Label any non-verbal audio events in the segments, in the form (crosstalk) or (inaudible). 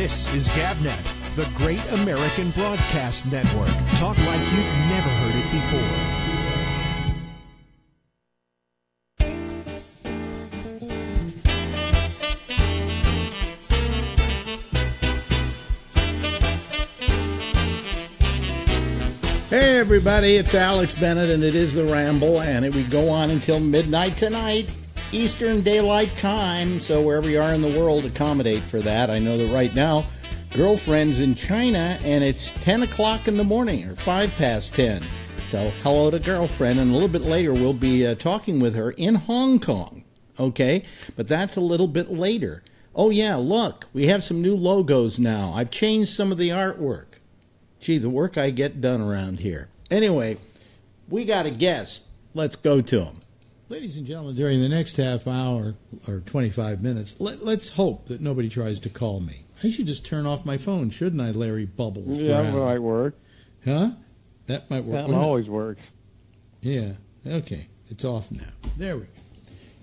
This is GabNet, the Great American Broadcast Network. Talk like you've never heard it before. Hey, everybody, it's Alex Bennett, and it is The Ramble, and we go on until midnight tonight, Eastern Daylight Time. So, wherever you are in the world, accommodate for that. I know that right now, girlfriend's in China, and it's 10 o'clock in the morning, or 5 past 10. So, hello to girlfriend, and a little bit later, we'll be uh, talking with her in Hong Kong. Okay? But that's a little bit later. Oh, yeah, look, we have some new logos now. I've changed some of the artwork. Gee, the work I get done around here. Anyway, we got a guest. Let's go to him. Ladies and gentlemen, during the next half hour or 25 minutes, let, us hope that nobody tries to call me. I should just turn off my phone, shouldn't I, Larry Bubbles? Yeah, Brown? that might work. Huh? That might work. That wouldn't it? always works. Yeah. Okay. It's off now. There we go.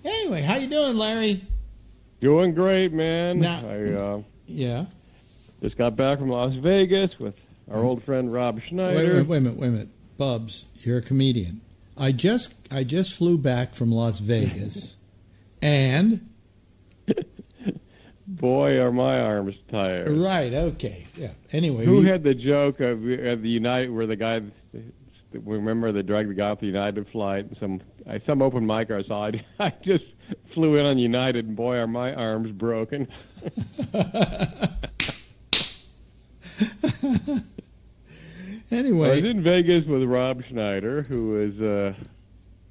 Anyway, how you doing, Larry? Doing great, man. Now- I uh, Yeah. just got back from Las Vegas with our old friend Rob Wait, Schneider. wait, wait a minute, wait a minute. Bubs, you're a comedian. I just I just flew back from Las Vegas, and (laughs) Boy, are my arms tired. right, okay, yeah. Anyway, Who we- had the joke of, the United, where the guy, remember they dragged the guy off the United flight? Some I- some open mic I saw. I, (laughs) I just flew in on United, and boy, are my arms broken. (laughs) I was in Vegas with Rob Schneider, who is, uh,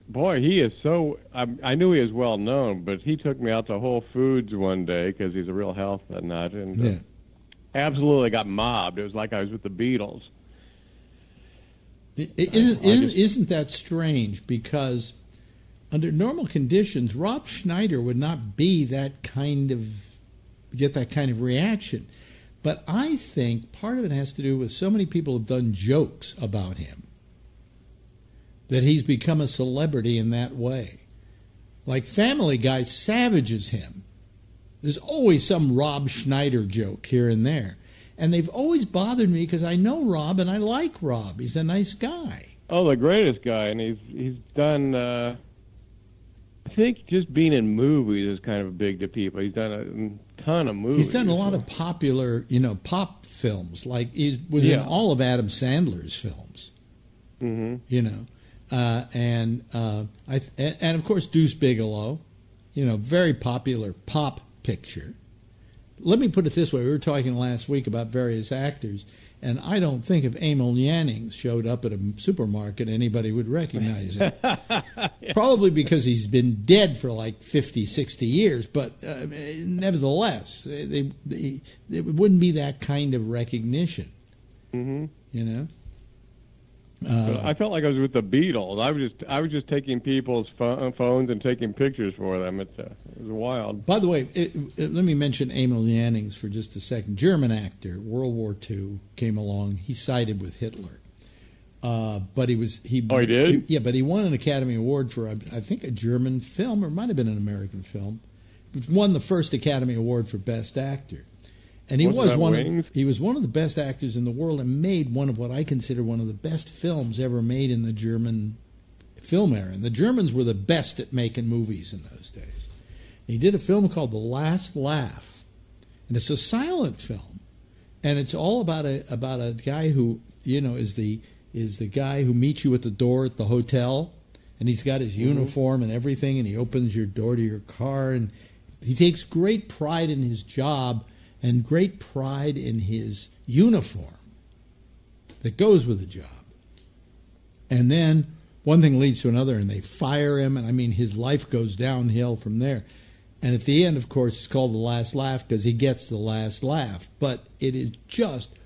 boy, he is so. I, I knew he was well known, but he took me out to Whole Foods one day because he's a real health nut, and uh, yeah. absolutely got mobbed. It was like I was with the Beatles. I- Isn't, I isn't, just- isn't that strange? Because under normal conditions, Rob Schneider would not be that kind of get that kind of reaction. But I think part of it has to do with so many people have done jokes about him that he's become a celebrity in that way. Like Family Guy savages him. There's always some Rob Schneider joke here and there. And they've always bothered me because I know Rob and I like Rob. He's a nice guy. Oh, the greatest guy, and he's he's done. Uh, I think just being in movies is kind of big to people. He's done a ton of movies. He's done a lot of popular, you know, pop films. Like he was in all of Adam Sandler's films. hmm You know, uh, and uh, I and, and of course Deuce Bigalow. You know, very popular pop picture. Let me put it this way: we were talking last week about various actors, and I don't think if Emil Jannings showed up at a supermarket, anybody would recognize him. (laughs) Probably because he's been dead for like 50, 60 years, but uh, nevertheless, they, they, it wouldn't be that kind of recognition, hmm you know? I felt like I was with the Beatles. I was just I was just taking people's pho- phones and taking pictures for them. It's uh, it was wild. By the way, it, it- let me mention Emil Jannings for just a second. German actor, World War II came along. He sided with Hitler, uh, but he was he. Oh, he did? yeah, but he won an Academy Award for I I think a German film or it might have been an American film. He won the first Academy Award for Best Actor, and he Wasn't was one. Wings? Of, he was one of the best actors in the world and made one of what I consider one of the best films ever made in the German film era. And the Germans were the best at making movies in those days. He did a film called The Last Laugh, and it's a silent film, and it's all about a about a guy who you know is the is the guy who meets you at the door at the hotel, and he's got his mm-hmm. uniform and everything, and he opens your door to your car, and he takes great pride in his job and great pride in his uniform that goes with the job. And then one thing leads to another, and they fire him, and I mean, his life goes downhill from there. And at the end, of course, it's called The Last Laugh because he gets the last laugh. But it is just,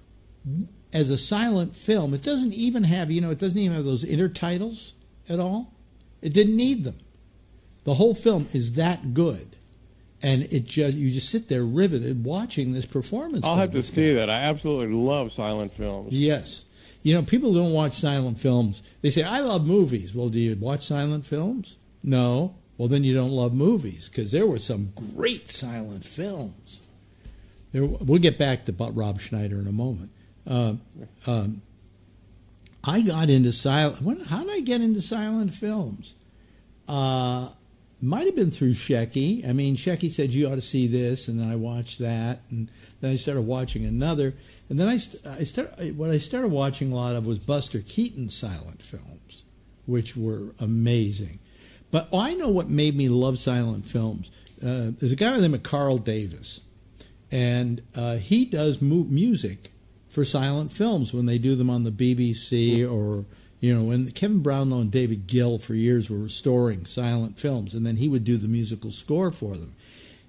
as a silent film, it doesn't even have, you know, it doesn't even have those intertitles at all. It didn't need them. The whole film is that good. And it just, you just sit there riveted watching this performance. I'll have to this guy. see that. I absolutely love silent films. Yes. You know, people don't watch silent films. They say, I love movies. Well, do you watch silent films? No. Well, then you don't love movies because there were some great silent films. There, we'll get back to Rob Schneider in a moment. Uh, um, I got into silent. How did I get into silent films? Uh, might have been through Shecky. I mean, Shecky said you ought to see this, and then I watched that, and then I started watching another, and then I, I started. What I started watching a lot of was Buster Keaton's silent films, which were amazing. But I know what made me love silent films. Uh, there's a guy by the name of Carl Davis, and uh, he does mu- music for silent films when they do them on the BBC or you know when Kevin Brownlow and David Gill for years were restoring silent films, and then he would do the musical score for them.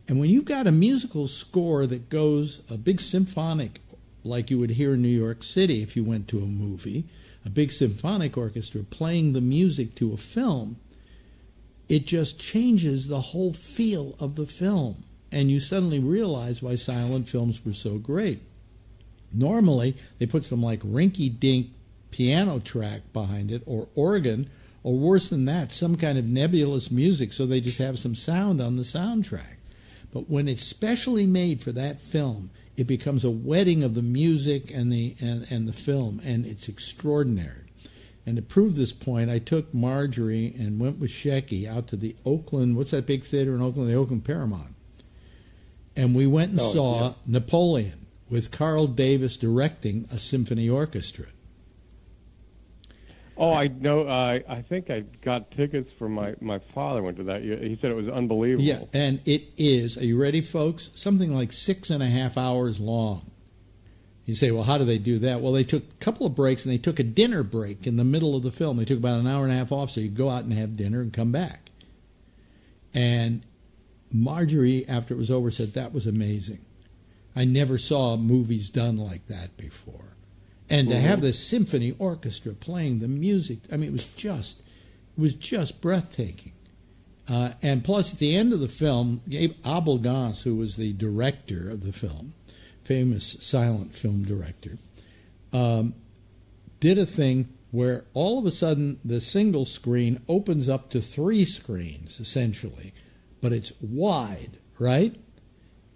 And when you've got a musical score that goes a big symphonic, like you would hear in New York City if you went to a movie, a big symphonic orchestra playing the music to a film, it just changes the whole feel of the film. And you suddenly realize why silent films were so great. Normally, they put some like rinky dink piano track behind it or organ, or worse than that, some kind of nebulous music so they just have some sound on the soundtrack. But when it's specially made for that film, it becomes a wedding of the music and the and, and the film, and it's extraordinary. And to prove this point, I took Marjorie and went with Shecky out to the Oakland, what's that big theater in Oakland? The Oakland Paramount. And we went and oh, saw yeah. Napoleon with Carl Davis directing a symphony orchestra. Oh, I know. Uh, I think I got tickets for my my father went to that. He said it was unbelievable. Yeah, and it is. Are you ready, folks? Something like six and a half hours long. You say, well, how do they do that? Well, they took a couple of breaks and they took a dinner break in the middle of the film. They took about an hour and a half off so you go out and have dinner and come back. And Marjorie, after it was over, said that was amazing. I never saw movies done like that before. And to have mm-hmm. the symphony orchestra playing the music, I mean, it was just, it was just breathtaking. Uh, and plus, at the end of the film, Gabe Abel Gance, who was the director of the film, famous silent film director, um, did a thing where all of a sudden the single screen opens up to three screens essentially, but it's wide, right?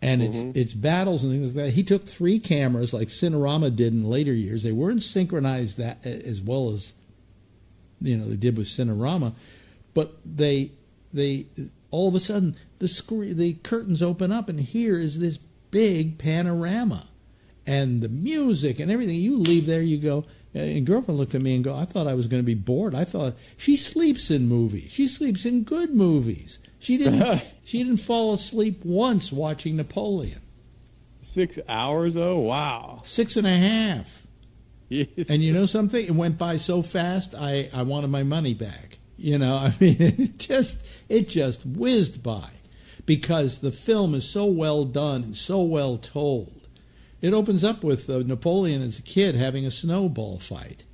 And mm-hmm. it's it's battles and things like that. He took three cameras like Cinerama did in later years. They weren't synchronized that as well as you know they did with Cinerama, but they they all of a sudden the screen the curtains open up and here is this big panorama and the music and everything. You leave there, you go. And girlfriend looked at me and go, I thought I was going to be bored. I thought she sleeps in movies. She sleeps in good movies. She didn't. (laughs) she didn't fall asleep once watching Napoleon. Six hours, oh wow! Six and a half. and you know something? It went by so fast. I I wanted my money back. You know, (laughs) I mean, it just it just whizzed by because the film is so well done and so well told. It opens up with uh, Napoleon as a kid having a snowball fight,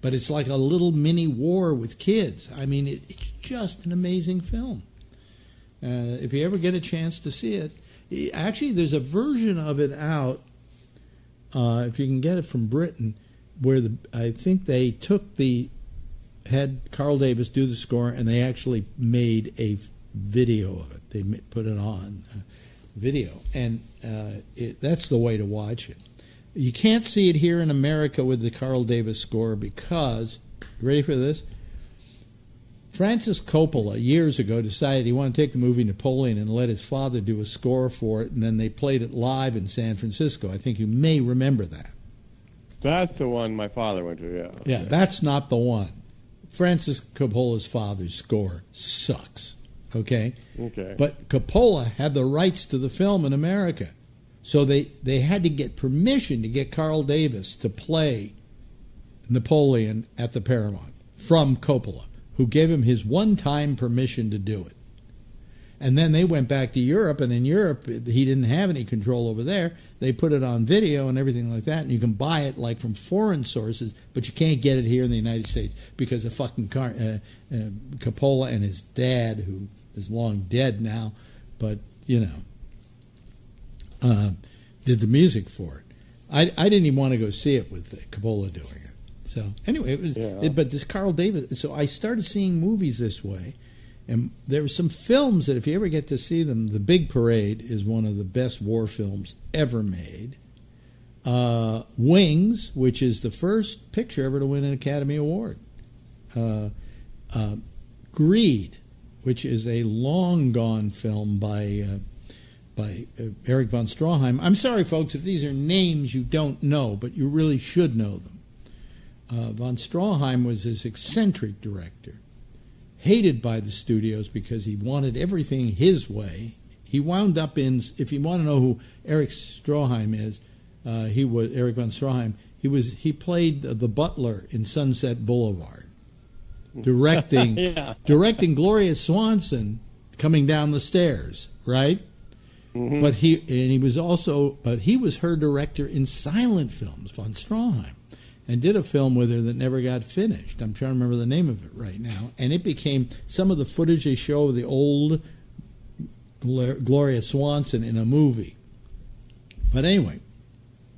but it's like a little mini war with kids. I mean, it, it's just an amazing film. Uh, if you ever get a chance to see it, actually, there's a version of it out. Uh, if you can get it from Britain, where the I think they took the had Carl Davis do the score, and they actually made a video of it. They put it on uh, video, and uh, it, that's the way to watch it. You can't see it here in America with the Carl Davis score because, ready for this? Francis Coppola years ago decided he wanted to take the movie Napoleon and let his father do a score for it, and then they played it live in San Francisco. I think you may remember that. That's the one my father went to, yeah. Yeah, that's not the one. Francis Coppola's father's score sucks. Okay. Okay. But Coppola had the rights to the film in America, so they they had to get permission to get Carl Davis to play Napoleon at the Paramount from Coppola, who gave him his one-time permission to do it. And then they went back to Europe, and in Europe he didn't have any control over there. They put it on video and everything like that, and you can buy it like from foreign sources, but you can't get it here in the United States because of fucking Car- uh, uh, Coppola and his dad, who is long dead now, but you know, uh, did the music for it. I, I didn't even want to go see it with Coppola doing it. So anyway, it was. Yeah. It, but this Carl Davis. So I started seeing movies this way, And there were some films that, if you ever get to see them, The Big Parade is one of the best war films ever made. Uh, Wings, which is the first picture ever to win an Academy Award. Uh, uh, Greed, which is a long gone film by uh, by uh, Erich von Stroheim. I'm sorry, folks, if these are names you don't know, but you really should know them. Uh, von Stroheim was this eccentric director, hated by the studios because he wanted everything his way. He wound up in, if you want to know who Erich Stroheim is, uh, he was Eric von Stroheim. He was he played the butler in Sunset Boulevard, directing (laughs) Yeah. directing Gloria Swanson coming down the stairs, right? Mm-hmm. But he and he was also but he was her director in silent films, von Stroheim, and did a film with her that never got finished. I'm trying to remember the name of it right now, and it became some of the footage they show of the old Gloria Swanson in a movie. But anyway,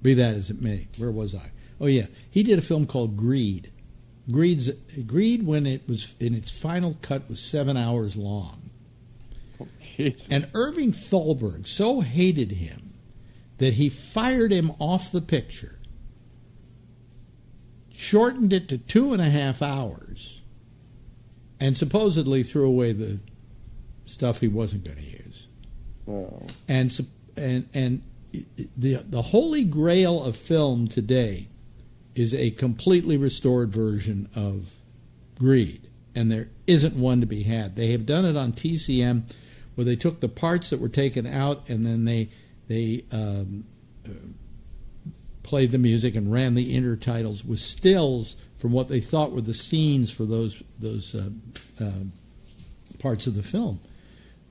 be that as it may, where was I? Oh yeah, he did a film called Greed. Greed's Greed when it was in its final cut was seven hours long. Oh, jeez. And Irving Thalberg so hated him that he fired him off the picture, shortened it to two and a half hours, and supposedly threw away the stuff he wasn't going to use. Oh. And and and the the holy grail of film today is a completely restored version of Greed, and there isn't one to be had. They have done it on TCM, where they took the parts that were taken out and then they they um, uh, played the music and ran the intertitles with stills from what they thought were the scenes for those those uh, uh, parts of the film.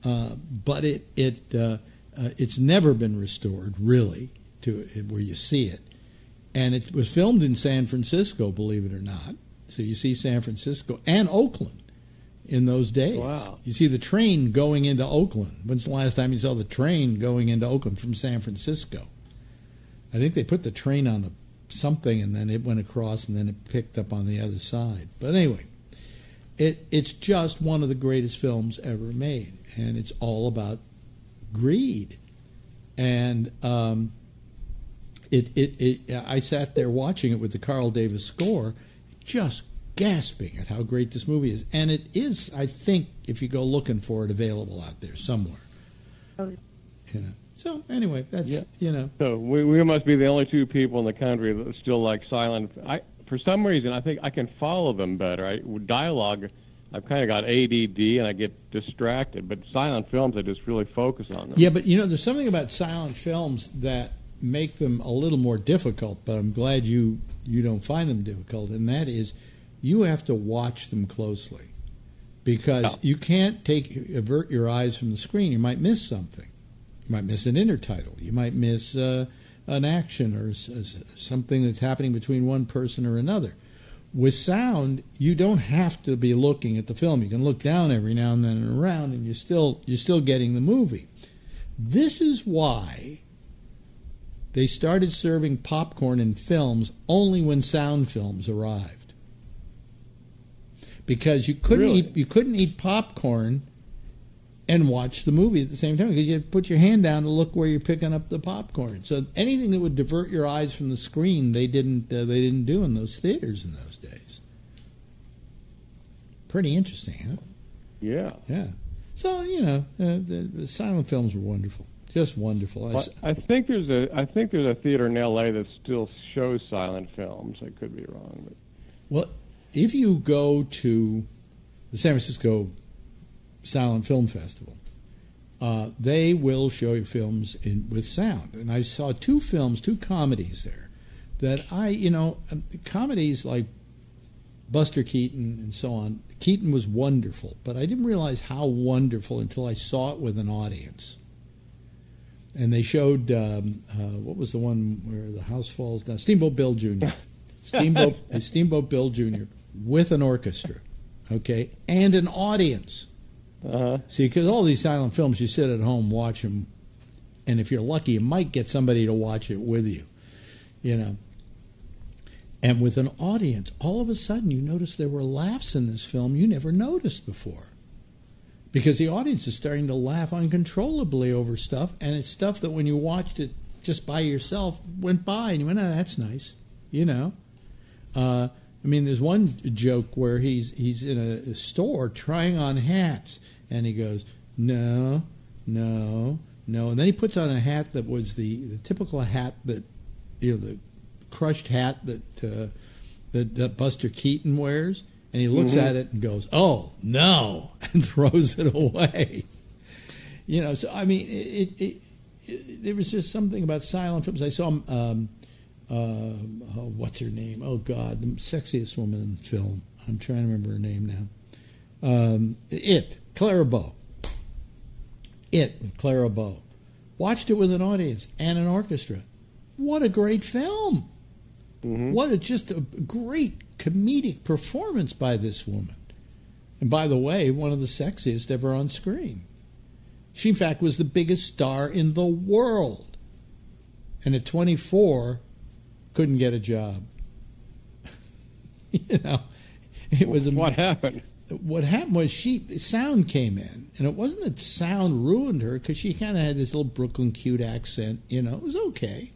Uh, but it it uh, uh, it's never been restored really to where you see it, and it was filmed in San Francisco, believe it or not. So you see San Francisco and Oakland in those days. Wow. You see the train going into Oakland. When's the last time you saw the train going into Oakland from San Francisco? I think they put the train on a, something and then it went across and then it picked up on the other side. But anyway, it it's just one of the greatest films ever made, and it's all about greed. And um, it, it it I sat there watching it with the Carl Davis score, just gasping at how great this movie is. And it is, I think, if you go looking for it, available out there somewhere. Oh. Know. So anyway, that's Yeah. you know. So we we must be the only two people in the country that still like silent. I for some reason I think I can follow them better. I with dialogue, I've kind of got ADD and I get distracted. But silent films, I just really focus on them. Yeah, but you know, there's something about silent films that make them a little more difficult. But I'm glad you you don't find them difficult, and that is you have to watch them closely because Yeah. you can't take avert your eyes from the screen. You might miss something. You might miss an intertitle. You might miss uh, an action or something that's happening between one person or another. With sound, you don't have to be looking at the film. You can look down every now and then and around, and you're still you're still getting the movie. This is why they started serving popcorn in films only when sound films arrived. Because you couldn't Really? eat you couldn't eat popcorn and watch the movie at the same time because you put your hand down to look where you're picking up the popcorn. So anything that would divert your eyes from the screen, they didn't uh, they didn't do in those theaters in those days. Pretty interesting, huh? Yeah. Yeah. So you know, uh, the, the silent films were wonderful, just wonderful. I Well, I think there's a I think there's a theater in L.A. that still shows silent films. I could be wrong, but Well, if you go to the San Francisco Silent Film Festival, uh, they will show you films in, with sound. And I saw two films, two comedies there that I, you know, um, comedies like Buster Keaton and so on. Keaton was wonderful, but I didn't realize how wonderful until I saw it with an audience. And they showed um, uh, what was the one where the house falls down? Steamboat Bill Jr. (laughs) Steamboat Steamboat Bill Jr. with an orchestra, okay, and an audience. Uh, See, because all these silent films, you sit at home, watch them, and if you're lucky, you might get somebody to watch it with you, you know. And with an audience, all of a sudden, you notice there were laughs in this film you never noticed before. because the audience is starting to laugh uncontrollably over stuff, and it's stuff that when you watched it just by yourself went by, and you went, "Oh, that's nice," you know. Uh, I mean, there's one joke where he's he's in a, store trying on hats, and he goes, "No, no, no," and then he puts on a hat that was the, the typical hat that you know the crushed hat that uh, that, that Buster Keaton wears, and he looks at it and goes, "Oh no," (laughs) and throws it away. You know, so I mean, it, it, it, there was just something about silent films. I saw um, uh, oh, what's her name? Oh God, the sexiest woman in film. I'm trying to remember her name now. Um, it, Clara Bow. It with Clara Bow. Watched it with an audience and an orchestra. What a great film! What a just a great comedic performance by this woman. And by the way, one of the sexiest ever on screen. She, in fact, was the biggest star in the world. And at 24, couldn't get a job. (laughs) you know, it was a, What happened? what happened was she sound came in, and it wasn't that sound ruined her because she kind of had this little Brooklyn cute accent. You know, it was okay.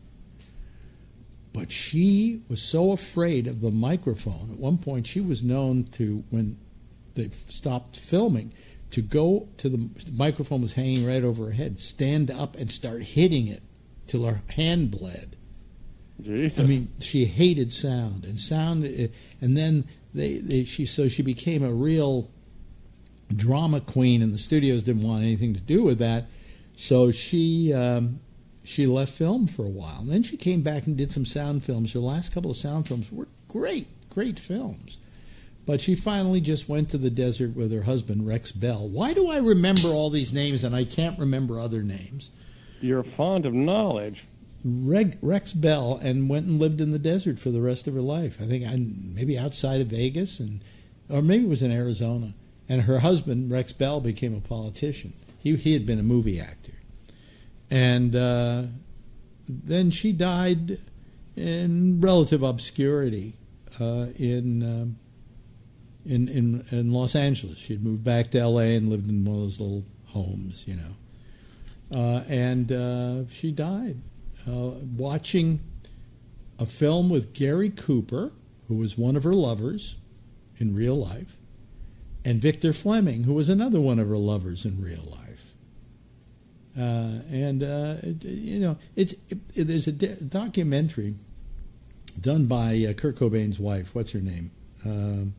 But she was so afraid of the microphone. At one point, she was known to when they stopped filming to go to the, the microphone was hanging right over her head, stand up and start hitting it till her hand bled. Jesus. I mean, she hated sound and sound, eh, and then they, they she so she became a real drama queen, and the studios didn't want anything to do with that. So she um, she left film for a while. And then she came back and did some sound films. Her last couple of sound films were great, great films. But she finally just went to the desert with her husband Rex Bell. Why do I remember all these names and I can't remember other names? You're fond of knowledge. Rex Bell and went and lived in the desert for the rest of her life. I think I, maybe outside of Vegas and or maybe it was in Arizona. And her husband Rex Bell became a politician. He he had been a movie actor, and uh, then she died in relative obscurity uh, in. Um, in, in in Los Angeles, she had moved back to L.A. and lived in one of those little homes, you know. Uh, and uh, she died uh, watching a film with Gary Cooper, who was one of her lovers in real life, and Victor Fleming, who was another one of her lovers in real life. Uh, and uh, it, you know, it's it, it, there's a de- documentary done by uh, Kurt Cobain's wife. What's her name? Um,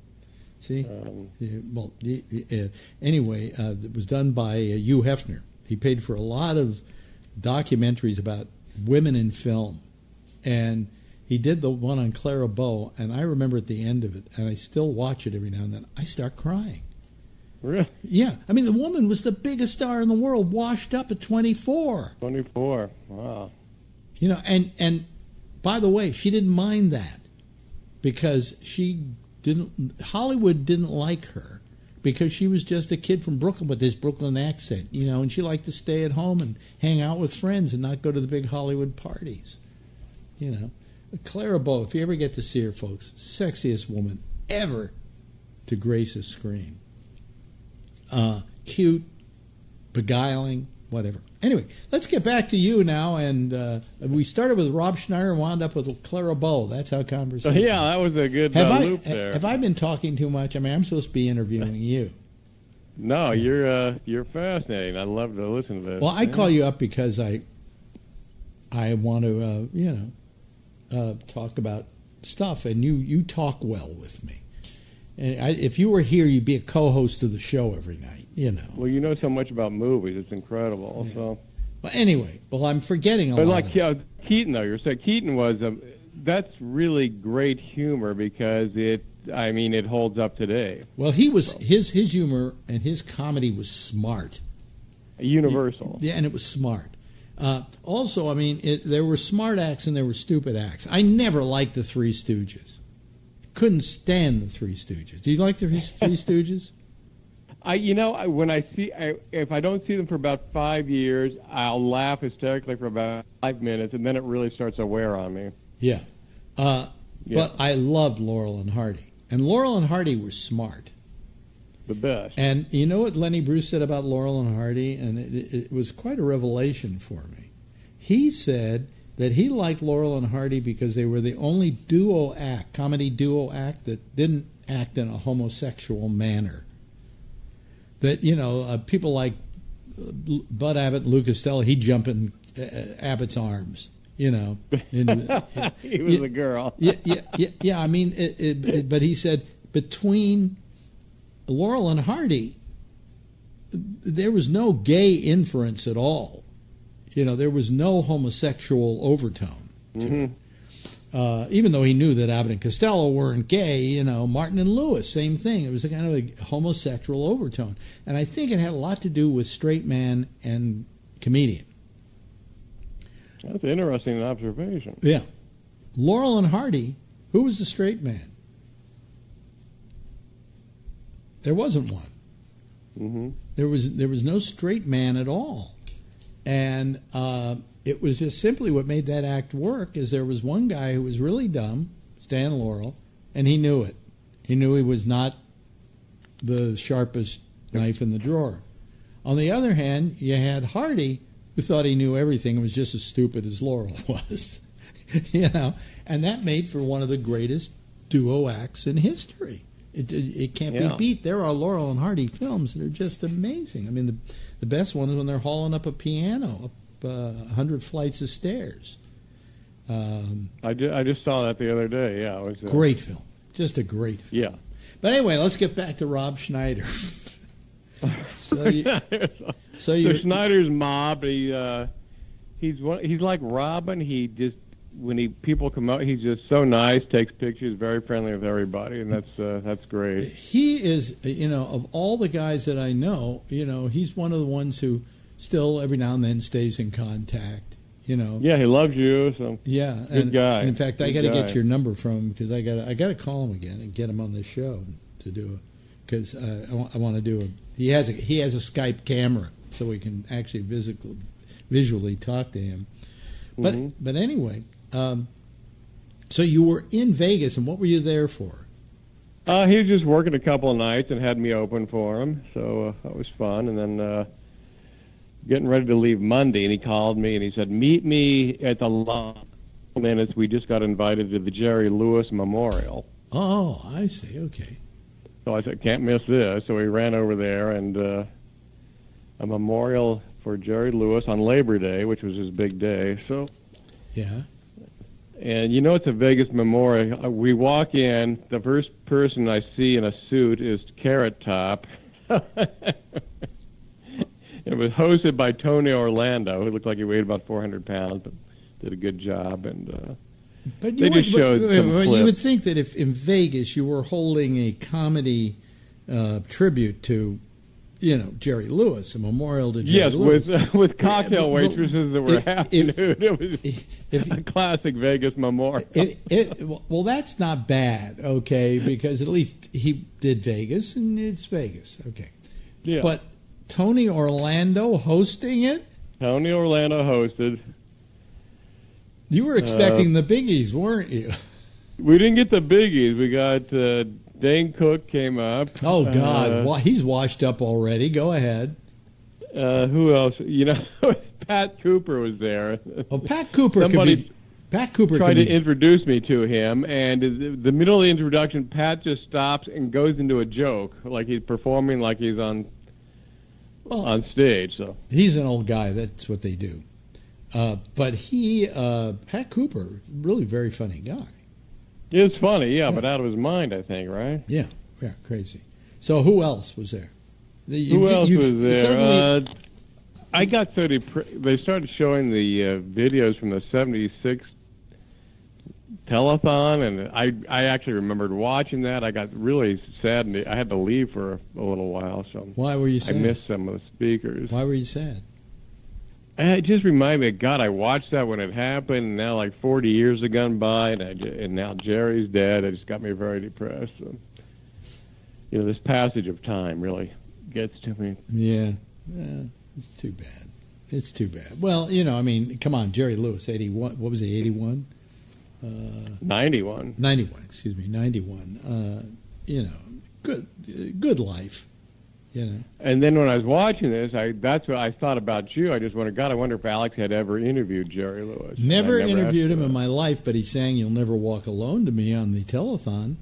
see, Um, yeah, well, y- y- uh, anyway, uh, it was done by uh, Hugh Hefner. He paid for a lot of documentaries about women in film, and he did the one on Clara Bow. And I remember at the end of it, and I still watch it every now and then. I start crying. really? Yeah, I mean, the woman was the biggest star in the world, washed up at 24. 24. Wow. You know, and and by the way, she didn't mind that because she didn't Hollywood didn't like her because she was just a kid from Brooklyn with this Brooklyn accent, you know, and she liked to stay at home and hang out with friends and not go to the big Hollywood parties. You know, Clara Bow, if you ever get to see her, folks, sexiest woman ever to grace a screen. Uh, cute, beguiling, whatever. Anyway, let's get back to you now. And uh, we started with Rob Schneider and wound up with Clara Bow. That's how conversation. yeah, that was a good Have uh, I loop there. have I been talking too much? I mean, I'm supposed to be interviewing you. (laughs) no, you're uh, you're fascinating. I love to listen to this. Well, I Yeah. call you up because I I want to uh, you know uh, talk about stuff, and you you talk well with me. And I, if you were here, you'd be a co-host of the show every night. You know. Well, you know so much about movies. It's incredible. So, Well, anyway, well, I'm forgetting a but lot. like of yeah, Keaton though, you're saying Keaton was a. That's really great humor because it. I mean, it holds up today. Well, he was his his humor and his comedy was smart. Universal. Yeah, and it was smart. Uh, also, I mean, it, there were smart acts and there were stupid acts. I never liked the Three Stooges. Couldn't stand the Three Stooges. Do you like the Three (laughs) Stooges? I, you know, I, when I see, I, if I don't see them for about five years, I'll laugh hysterically for about five minutes, and then it really starts to wear on me. Yeah. Uh, Yeah. But I loved Laurel and Hardy, and Laurel and Hardy were smart. the best. And you know what Lenny Bruce said about Laurel and Hardy, and it, it was quite a revelation for me. He said that he liked Laurel and Hardy because they were the only duo act, comedy duo act that didn't act in a homosexual manner. That you know, uh, people like uh, Bud Abbott, and Lou Costello, he'd jump in uh, Abbott's arms. You know, (laughs) and, uh, he was yeah, a girl. (laughs) yeah, yeah, yeah, yeah. I mean, it, it, it, but he said between Laurel and Hardy, there was no gay inference at all. You know, there was no homosexual overtone. Mm-hmm. Uh, even though he knew that Abbott and Costello weren't gay, you know, Martin and Lewis, same thing. It was a kind of a homosexual overtone. And I think it had a lot to do with straight man and comedian. That's an interesting observation. Yeah. Laurel and Hardy, who was the straight man? There wasn't one. Mm-hmm. There was there was no straight man at all, and uh, it was just simply what made that act work. Is there was one guy who was really dumb, Stan Laurel, and he knew it. He knew he was not the sharpest knife in the drawer. On the other hand, you had Hardy, who thought he knew everything and was just as stupid as Laurel (laughs) was. (laughs) you know, and that made for one of the greatest duo acts in history. It, it, it can't Yeah. be beat. There are Laurel and Hardy films that are just amazing. I mean, the the best one is when they're hauling up a piano uh, a hundred flights of stairs. Um, I, ju- I just saw that the other day. Yeah, it was uh, great film, just a great. Film. Yeah. But anyway, let's get back to Rob Schneider. (laughs) (laughs) so, you, so so Schneider's mob. He uh, he's one, he's like Robin. He just when he people come out, he's just so nice. Takes pictures, very friendly with everybody, and that's uh, that's great. he is, you know, of all the guys that I know, you know, he's one of the ones who still every now and then stays in contact. You know, Yeah, he loves you. So Yeah, Good and, guy. and in fact, I got to get your number from him because I got I got to call him again and get him on this show to do it because uh, I, want, to do a he has a he has a Skype camera so we can actually visually visually talk to him. But Mhm. but anyway, um, so you were in Vegas and what were you there for? uh, he was just working a couple of nights and had me open for him, so uh, that was fun. And then uh, getting ready to leave Monday, and he called me and he said, "Meet me at the last minutes. We just got invited to the Jerry Lewis Memorial." Oh, I see. Okay. So I said, can't miss this. So we ran over there and uh, a memorial for Jerry Lewis on Labor Day, which was his big day. So, Yeah. and you know, it's a Vegas memorial. Uh, We walk in, the first person I see in a suit is Carrot Top. (laughs) it was hosted by Tony Orlando, who looked like he weighed about 400 pounds, but did a good job. And uh, But They you, would, just showed but- some but you would think that if in Vegas you were holding a comedy uh, tribute to, you know, Jerry Lewis, a memorial to Jerry yes, Lewis. with uh, with cocktail waitresses that were half nude. It was if- a classic Vegas memorial. it, it, well, that's not bad, okay, because at least he did Vegas, and it's Vegas, okay. yeah. But Tony Orlando hosting it, Tony Orlando hosted. you were expecting the biggies, weren't you? We didn't get the biggies. We got uh, Dane Cook came up. Oh God, Uh, he's washed up already. Go ahead. uh, who else? You know, (laughs) Pat Cooper was there. Oh, Pat Cooper could Somebody be. Pat Cooper tried to be introduce me to him, and the middle of the introduction, Pat just stops and goes into a joke, like he's performing, like he's on well, on stage. So he's an old guy. That's what they do. Uh, but he, uh, Pat Cooper, really very funny guy. it's funny, yeah, but out of his mind, I think, right? Yeah, yeah, crazy. So who else was there? Who else was there? suddenly- Uh, I got so depre- they started showing the uh, videos from the '76 telethon, and I I actually remembered watching that. I got really sad, and I had to leave for a, a little while, so why were you sad? I missed some of the speakers. Why were you sad? And it just reminded me, of God, I watched that when it happened, and now like 40 years have gone by, and I, and now Jerry's dead. It just got me very depressed. So, you know, this passage of time really gets to me. Yeah, yeah, it's too bad. It's too bad. Well, you know, I mean, come on, Jerry Lewis, eighty-one. What was he? Eighty-one. 91. 91, excuse me, 91. Uh, you know, good, good life. You know. And then when I was watching this, I that's what I thought about you. I just wondered, God, I wonder if Alex had ever interviewed Jerry Lewis. Never, I interviewed him in my life, but he sang "You'll Never Walk Alone" to me on the telethon.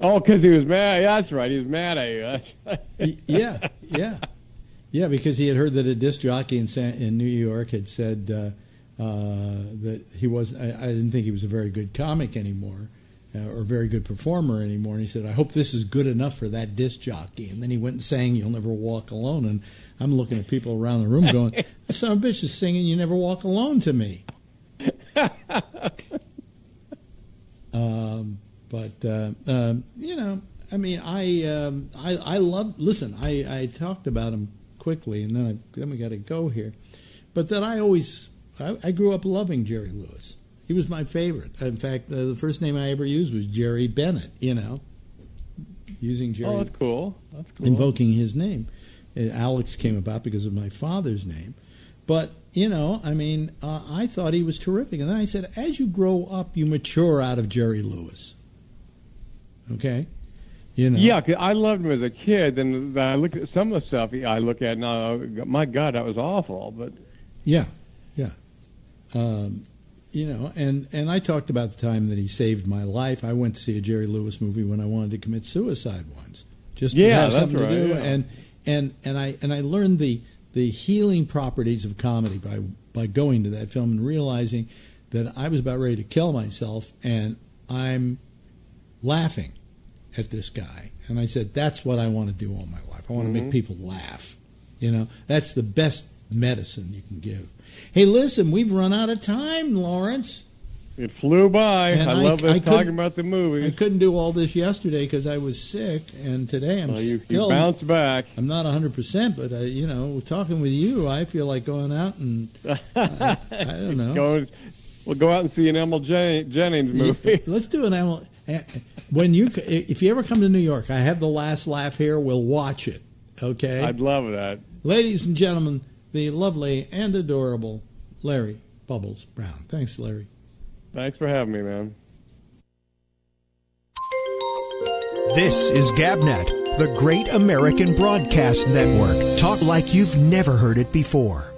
Oh, because he was mad. Yeah, that's right. He was mad at you. (laughs) Yeah, yeah, yeah. Because he had heard that a disc jockey in San, in New York had said uh, that he was. I, I didn't think he was a very good comic anymore, uh, or a very good performer anymore. And he said, "I hope this is good enough for that disc jockey." And then he went and sang "You'll Never Walk Alone." And I'm looking at people around the room going, (laughs) "That son of a bitch is singing "You Never Walk Alone" to me." (laughs) um, but uh, um, you know, I mean, I um, I, I love. Listen, I, I talked about him quickly, and then I then we got to go here. But that I always I, I grew up loving Jerry Lewis. He was my favorite. In fact, uh, the first name I ever used was Jerry Bennett. You know, using Jerry, oh, that's cool. That's cool. invoking his name. Uh, Alex came about because of my father's name. But you know, I mean, uh, I thought he was terrific, and then I said, as you grow up, you mature out of Jerry Lewis. Okay, you know. Yeah, 'cause I loved him as a kid, and I look at some of the stuff I look at now. My God, that was awful. But Yeah, yeah. Um, you know, and and I talked about the time that he saved my life. I went to see a Jerry Lewis movie when I wanted to commit suicide once, just to Yeah, have something right, to do. yeah. And and and I and I learned the the healing properties of comedy by by going to that film and realizing that I was about ready to kill myself, and I'm laughing at this guy. And I said, that's what I want to do all my life. I want to Mm-hmm. make people laugh. You know, that's the best medicine you can give. Hey, listen, we've run out of time, Lawrence. it flew by. I, I- love I us talking about the movie. I couldn't do all this yesterday because I was sick, and today I'm Well, you, you still. bounced back. I'm not 100%, but, uh, you know, talking with you, I feel like going out and, I, I don't know. (laughs) Go, we'll go out and see an Emil Jen- Jennings movie. (laughs) Let's do an animal. eh, When you, if you ever come to New York, I have the last laugh here. We'll watch it. Okay. I'd love that. Ladies and gentlemen, the lovely and adorable Larry Bubbles Brown. Thanks, Larry. Thanks for having me, man. This is GabNet, the great American broadcast network. Talk like you've never heard it before.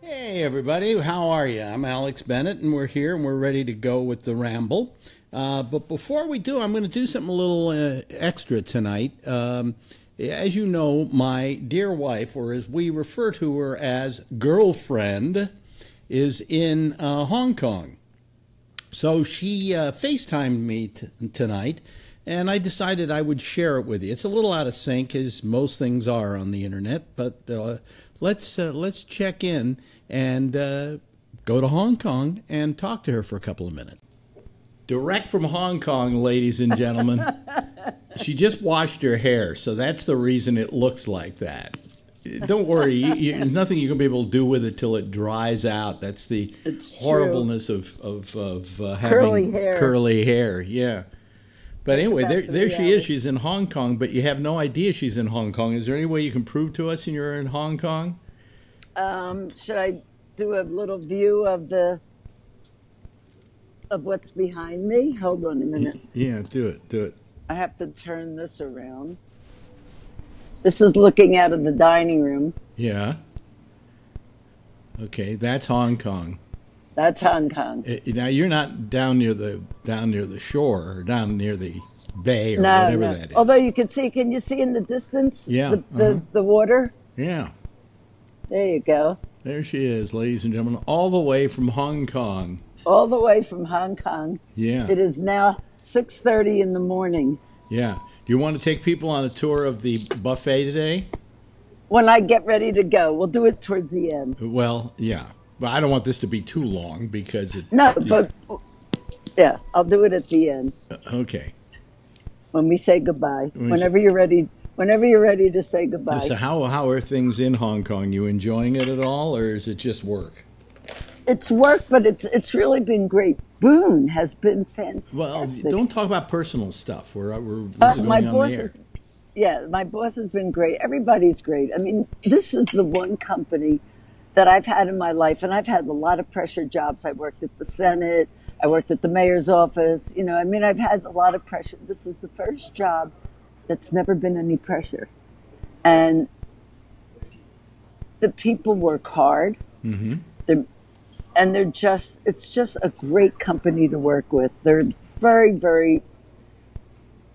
Hey, everybody. How are you? I'm Alex Bennett, and we're here and we're ready to go with the ramble. Uh, but before we do, I'm going to do something a little uh, extra tonight. Um, as you know, my dear wife, or as we refer to her as girlfriend, is in uh, Hong Kong. So she uh, FaceTimed me tonight, and I decided I would share it with you. It's a little out of sync, as most things are on the internet, but uh, let's uh, let's check in and uh, go to Hong Kong and talk to her for a couple of minutes. Direct from Hong Kong, ladies and gentlemen. (laughs) she just washed her hair, so that's the reason it looks like that. Don't worry, you, you, there's nothing you can be able to do with it till it dries out. That's the It's true. horribleness of of, of uh, having Curly hair. Curly hair, yeah. But anyway, there the there she is. She's in Hong Kong, but you have no idea she's in Hong Kong. Is there any way you can prove to us you're in Hong Kong? Um, should I do a little view of the of what's behind me? Hold on a minute. Yeah, do it, do it. I have to turn this around. This is looking out of the dining room. Yeah. Okay, that's Hong Kong. That's Hong Kong. Uh, Now you're not down near the down near the shore or down near the bay or No, whatever no. that is. Although you can see, can you see in the distance? Yeah, The the, uh-huh. the water. yeah, There you go. there she is, ladies and gentlemen, all the way from Hong Kong. All the way from Hong Kong. Yeah, It is now six thirty in the morning. yeah. Do you want to take people on a tour of the buffet today? When I get ready to go, we'll do it towards the end. Well, yeah, but I don't want this to be too long because it. No, but yeah, I'll do it at the end. Uh, okay. when we say goodbye. When Whenever you're ready, whenever you're ready to say goodbye. So how how are things in Hong Kong? You enjoying it at all, or is it just work? It's work, but it's it's really been great. Boone has been fantastic. Well, don't talk about personal stuff. We're we're Uh, my on boss the air. is, yeah, my boss has been great. Everybody's great. I mean, this is the one company that I've had in my life, and I've had a lot of pressure jobs. I worked at the Senate. I worked at the mayor's office. You know, I mean, I've had a lot of pressure. This is the first job that's never been any pressure. and the people work hard. Mm-hmm. They're, and they're just, it's just a great company to work with. They're very, very,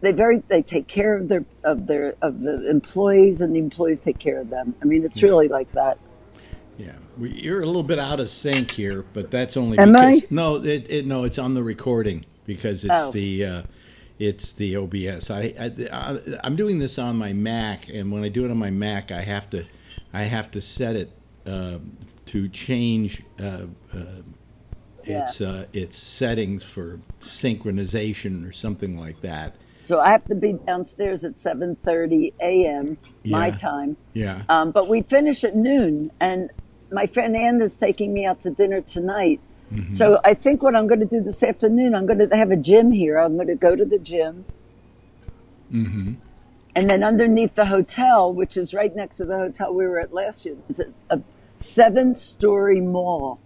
they very, they take care of their, of their, of the employees and the employees take care of them. I mean, it's really like that. Yeah, we, you're a little bit out of sync here, but that's only Am because I? no, it, it no, it's on the recording because it's Oh. the uh, it's the OBS. I, I I I'm doing this on my Mac, and when I do it on my Mac, I have to I have to set it uh, to change uh, uh, its uh, its settings for synchronization or something like that. So I have to be downstairs at 7:30 a.m. my time. Yeah. Um, but we finish at noon, and my friend Ann is taking me out to dinner tonight. Mm-hmm. So I think what I'm going to do this afternoon, I'm going to have a gym here. I'm going to go to the gym. Mm-hmm. And then underneath the hotel, which is right next to the hotel we were at last year, is a, a seven story mall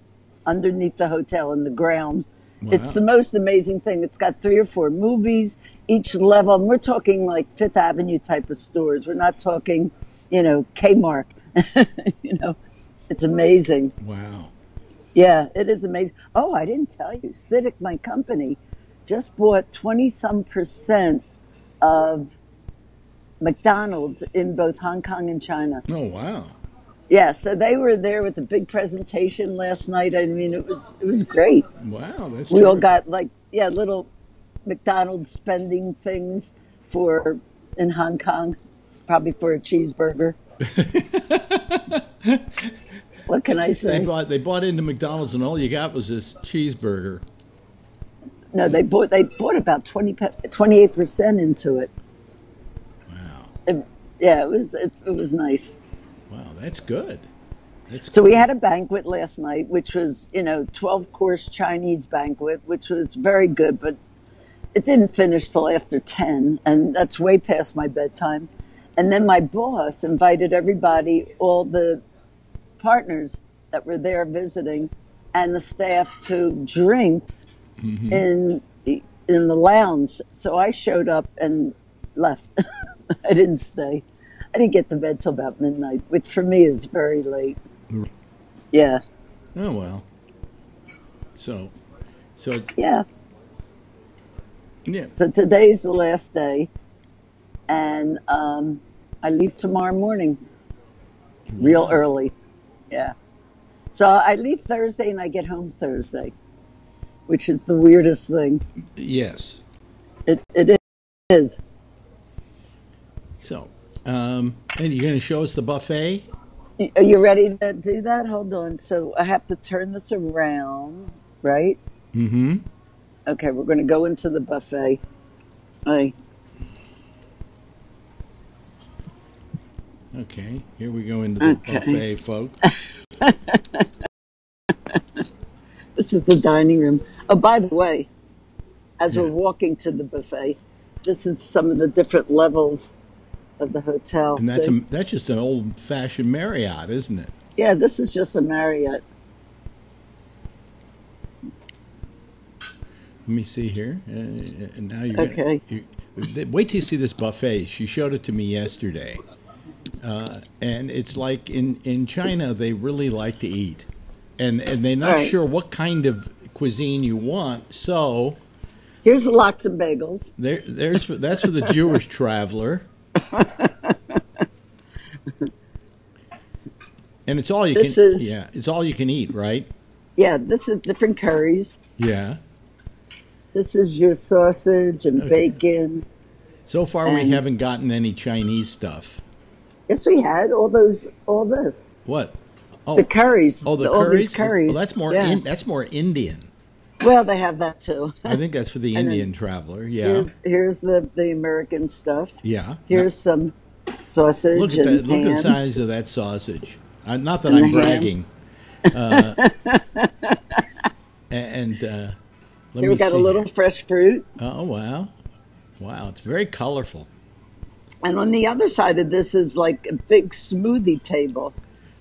underneath the hotel in the ground. Wow. It's the most amazing thing. It's got three or four movies, each level. And we're talking like Fifth Avenue type of stores. We're not talking, you know, Kmart. (laughs) you know, it's amazing. Wow. Yeah, it is amazing. Oh, I didn't tell you. Citic, my company, just bought 20 some percent of McDonald's in both Hong Kong and China. Oh wow. Yeah, so they were there with a big presentation last night. I mean, it was it was great. Wow. That's We all got like yeah, little McDonald's spending things for in Hong Kong, probably for a cheeseburger. (laughs) what can I say? They bought they bought into McDonald's and all you got was this cheeseburger. No, they bought they bought about 28 percent into it. Wow. It- yeah, it was it, it was nice. Wow, that's good. That's So we had a banquet last night, which was you know 12 course Chinese banquet, which was very good, but it didn't finish till after 10, and that's way past my bedtime. And then my boss invited everybody, all the partners that were there visiting, and the staff to drinks mm-hmm. in in the lounge. So I showed up and left. (laughs) I didn't stay. I didn't get to bed till about midnight, which for me is very late. Yeah, Oh well. So, so yeah. yeah. So today's the last day, and um, I leave tomorrow morning, real Wow. early. Yeah. So I leave Thursday and I get home Thursday, which is the weirdest thing. Yes. It it is. So, um, and you're going to show us the buffet? Are you ready to do that? Hold on. So I have to turn this around, right? Mm-hmm. Okay, we're going to go into the buffet. Hey, Okay. Here we go into the Okay. buffet, folks. (laughs) this is the dining room. Oh, by the way, as we're walking to the buffet, this is some of the different levels of the hotel. And that's See? a, that's just an old-fashioned Marriott, isn't it? yeah, this is just a Marriott. Let me see here. Uh, and now you're Okay. Gonna, you, wait till you see this buffet. She showed it to me yesterday, uh, and it's like in in China they really like to eat, and and they're not Right. sure what kind of cuisine you want. So Here's the lox and bagels. there there's for, that's for the Jewish (laughs) traveler. (laughs) And it's all you This can. is- yeah, it's all you can eat, right? Yeah, this is different curries. Yeah. This is your sausage and Okay. bacon. So far, we haven't gotten any Chinese stuff. Yes, we had all those, all this, What? Oh, the curries. oh, the all curries. these curries. Well, that's more. Yeah. In, that's more Indian. Well, they have that too. I think that's for the (laughs) Indian traveler. Yeah. Here's here's the the American stuff. yeah. Here's some sausage Look at and that. Look at the size of that sausage. Uh, not that And I'm bragging. Uh, (laughs) and uh, let Here me we got a little fresh fruit, Oh wow, wow! It's very colorful. and on the other side of this is like a big smoothie table.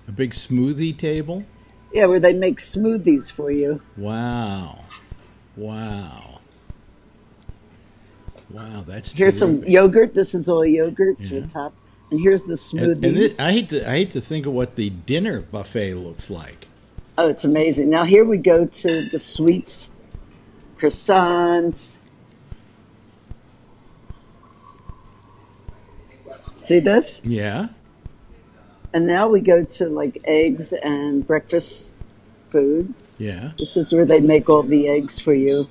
A big smoothie table. Yeah, where they make smoothies for you. Wow, wow, wow! That's Here's some yogurt. This is all yogurt Yeah. with top. And here's the smoothies. And, and this, I hate to I hate to think of what the dinner buffet looks like. oh, it's amazing. Now here we go to the sweets, croissants. See this? Yeah. And now we go to like eggs and breakfast food. Yeah. This is where they make all the eggs for you.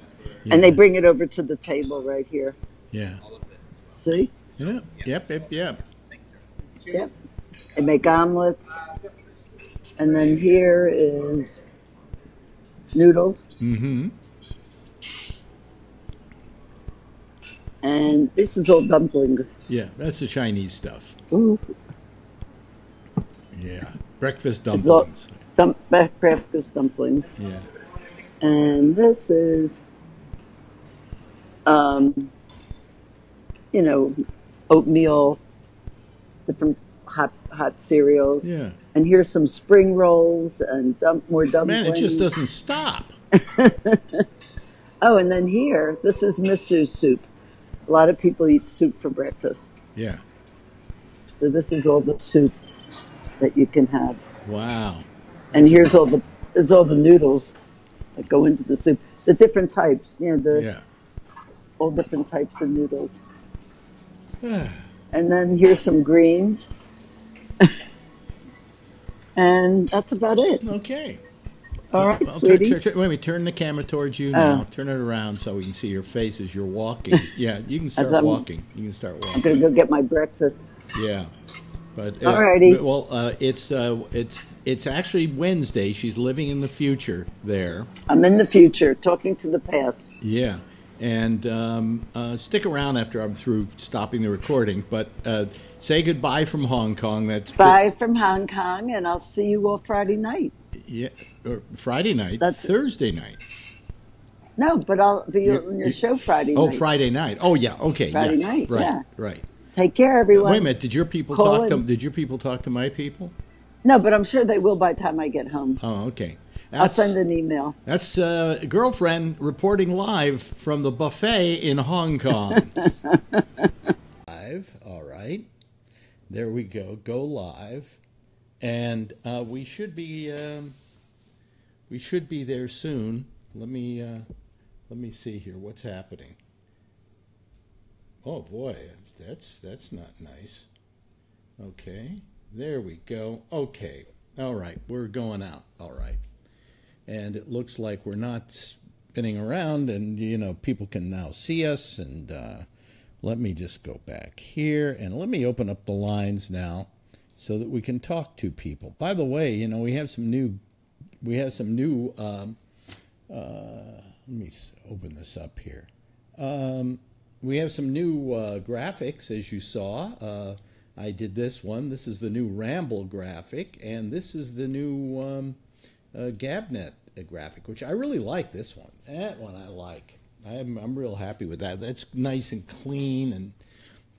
And they bring it over to the table right here. Yeah. See? Yeah. Yep. Yep. Yep. Yep. They make omelets. And then here is noodles. Mm-hmm. And this is all dumplings. Yeah. That's the Chinese stuff. Ooh, Yeah. Breakfast dumplings. Dump, breakfast dumplings. Yeah. And this is, um, you know, oatmeal, different hot hot cereals. Yeah. And here's some spring rolls and dump, more dumplings. Man, it just doesn't stop. (laughs) Oh, and then here, this is miso soup. A lot of people eat soup for breakfast. Yeah. So this is all the soup that you can have. Wow. And here's all the there's all the noodles that go into the soup. The different types, you know, the Yeah. all different types of noodles. (sighs) and then here's some greens. (laughs) and that's about it. Okay. All right, turn, sweetie. turn, turn, wait a minute, turn the camera towards you now. Turn it around so we can see your face as you're walking. (laughs) Yeah, you can start walking. You can start walking. I'm gonna go get my breakfast. Yeah, but uh, Alrighty. but- Well, uh, it's uh, it's it's actually Wednesday. She's living in the future there. I'm in the future, talking to the past. Yeah, and um, uh, stick around after I'm through stopping the recording. But uh, say goodbye from Hong Kong. That's Bye from Hong Kong, and I'll see you all Friday night. Yeah, or Friday night. That's- Thursday night. No, but I'll be You- on your show Friday night. Oh, night. Friday night. Oh, yeah. Okay. Friday yes. night, Right. yeah. Right. Take care, everyone. Wait a minute. Did your people Call talk to? Did your people talk to my people? No, but I'm sure they will by the time I get home. Oh, okay. I'll send an email. that's uh, girlfriend reporting live from the buffet in Hong Kong. (laughs) live. All right. There we go. Go live, and uh, we should be um, we should be there soon. Let me uh, let me see here. What's happening? Oh boy, that's that's not nice. Okay, there we go. Okay, all right, we're going out. All right, and it looks like we're not spinning around, and you know people can now see us. And uh, let me just go back here, and let me open up the lines now, so that we can talk to people. By the way, you know we have some new we have some new. Um, uh, let me open this up here. Um, we have some new uh, graphics, as you saw. Uh, I did this one. This is the new Ramble graphic, and this is the new um, uh, Gabnet uh, graphic, which I really like. This one, that one I like. I'm I'm real happy with that. That's nice and clean, and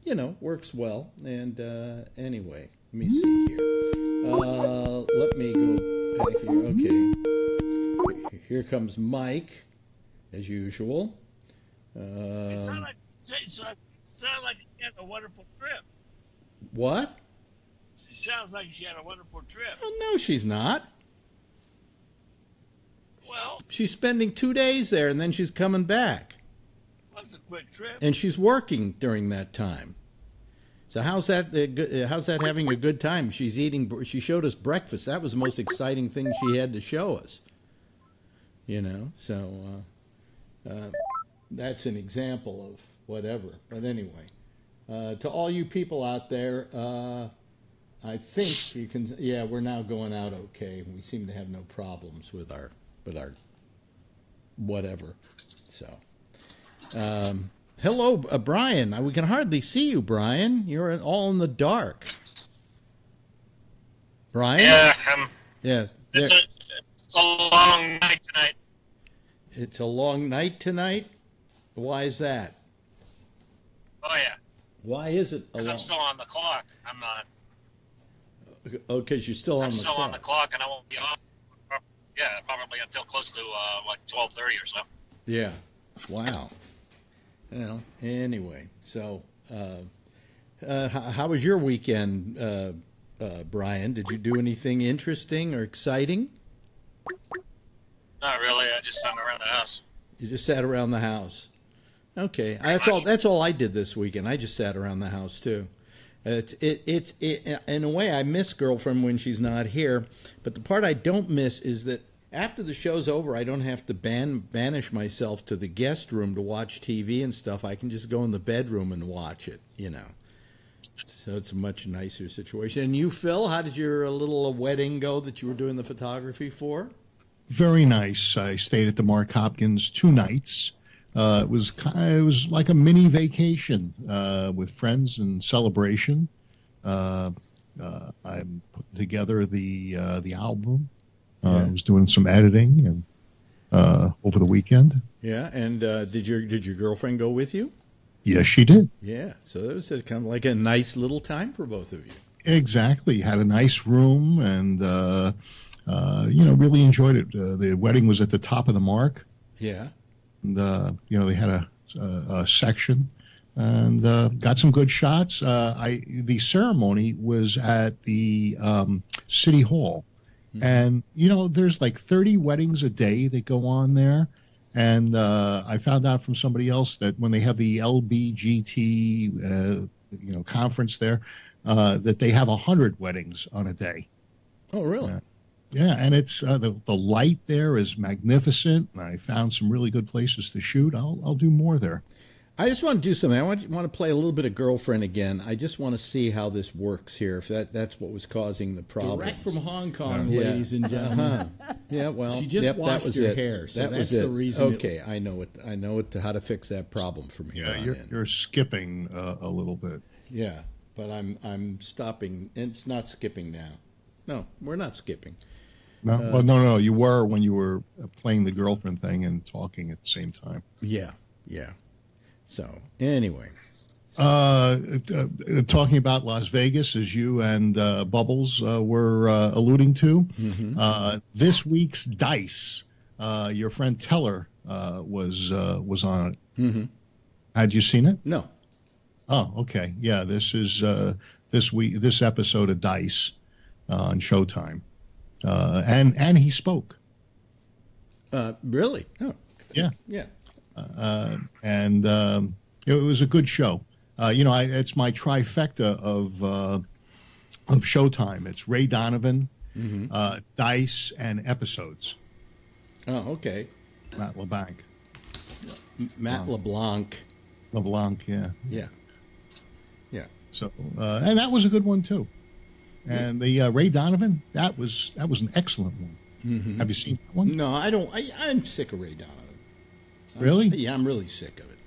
you know works well. And uh, anyway, let me see here. Uh, let me go back here. Okay, here comes Mike, as usual. It Uh, sounded like, it sounded like a wonderful trip. What? She sounds like she had a wonderful trip. Oh, no, she's not. Well, She's spending two days there, and then she's coming back, that's a quick trip. and she's working during that time. So how's that? Uh, uh, how's that having a good time? She's eating. She showed us breakfast. That was the most exciting thing she had to show us. You know, so uh, uh, that's an example of whatever. But anyway, uh, to all you people out there, uh, I think (laughs) you can. Yeah, we're now going out okay. We seem to have no problems with our with our whatever. So, um, hello, uh, Brian. Uh, We can hardly see you, Brian. You're all in the dark. Brian. Yeah, um, Yeah. it's a it's a long night tonight. it's a long night tonight. Why is that? Oh yeah, Why is it because? I'm still on the clock. I'm not. Oh, because you're still on I'm the still clock. on the clock, and I won't be off. Yeah, probably until close to uh, like twelve thirty or so. Yeah. Wow. Well, anyway, so uh, Uh, how, how was your weekend, uh, uh, Brian? Did you do anything interesting or exciting? Not really. I just sat around the house. You just sat around the house. Okay, that's all. That's all I did this weekend. I just sat around the house too. It's it, it's it, in a way I miss girlfriend when she's not here, but the part I don't miss is that after the show's over, I don't have to ban banish myself to the guest room to watch TV and stuff. I can just go in the bedroom and watch it. You know. So it's a much nicer situation. And you, Phil, how did your uh, little wedding go that you were doing the photography for? Very nice. I stayed at the Mark Hopkins two nights. Uh, it was ki- it was like a mini vacation uh, with friends and celebration. Uh, uh, I'm putting together the uh, the album. Uh, Yeah. I was doing some editing and uh, over the weekend. Yeah, and uh, did your did your girlfriend go with you? Yes, she did. Yeah, so it was a, kind of like a nice little time for both of you. Exactly. Had a nice room and uh, uh, you know really enjoyed it. Uh, the wedding was at the top of the Mark. Yeah. And uh, you know they had a, a, a section and uh, got some good shots. Uh, I the ceremony was at the um, city hall, and you know there's like 30 weddings a day that go on there. And uh, I found out from somebody else that when they have the LBGT, uh, you know, conference there, uh, that they have a hundred weddings on a day. Oh, really? Yeah. Yeah, and it's uh, the the light there is magnificent. I found some really good places to shoot. I'll I'll do more there. I just want to do something. I want, want to play a little bit of girlfriend again. I just want to see how this works here. If that that's what was causing the problem. Direct from Hong Kong, Yeah. ladies and gentlemen. Uh-huh. Yeah, well, She just yep, washed that was her it. hair, so that that's was the it. reason it- Okay, I know it. I know it. How to fix that problem for me. Yeah, you're you're skipping uh, a little bit. Yeah, but I'm I'm stopping. and It's not skipping now. No, we're not skipping. No, Uh, well, no, no, you were when you were uh, playing the girlfriend thing and talking at the same time. Yeah, yeah. So anyway, Uh, uh, uh, talking about Las Vegas, as you and uh, Bubbles uh, were uh, alluding to, Mm-hmm. uh, this week's Dice, uh, your friend Teller uh, was uh, was on it. Mm-hmm. Had you seen it? no. Oh, okay. Yeah, this is uh, this week this episode of Dice uh, on Showtime, uh, and and he spoke. Uh, really? Oh, Yeah, yeah. uh, and um, it was a good show. Uh, you know, I, it's my trifecta of uh, of Showtime. It's Ray Donovan, Mm-hmm. uh, Dice, and episodes. Oh, okay. Matt LeBlanc. Matt LeBlanc. LeBlanc, yeah. Yeah. Yeah. So, uh, and that was a good one too. And the uh, Ray Donovan, that was that was an excellent one. Mm-hmm. Have you seen that one? No, I don't. I, I'm sick of Ray Donovan. I'm- Really? Yeah, I'm really sick of it.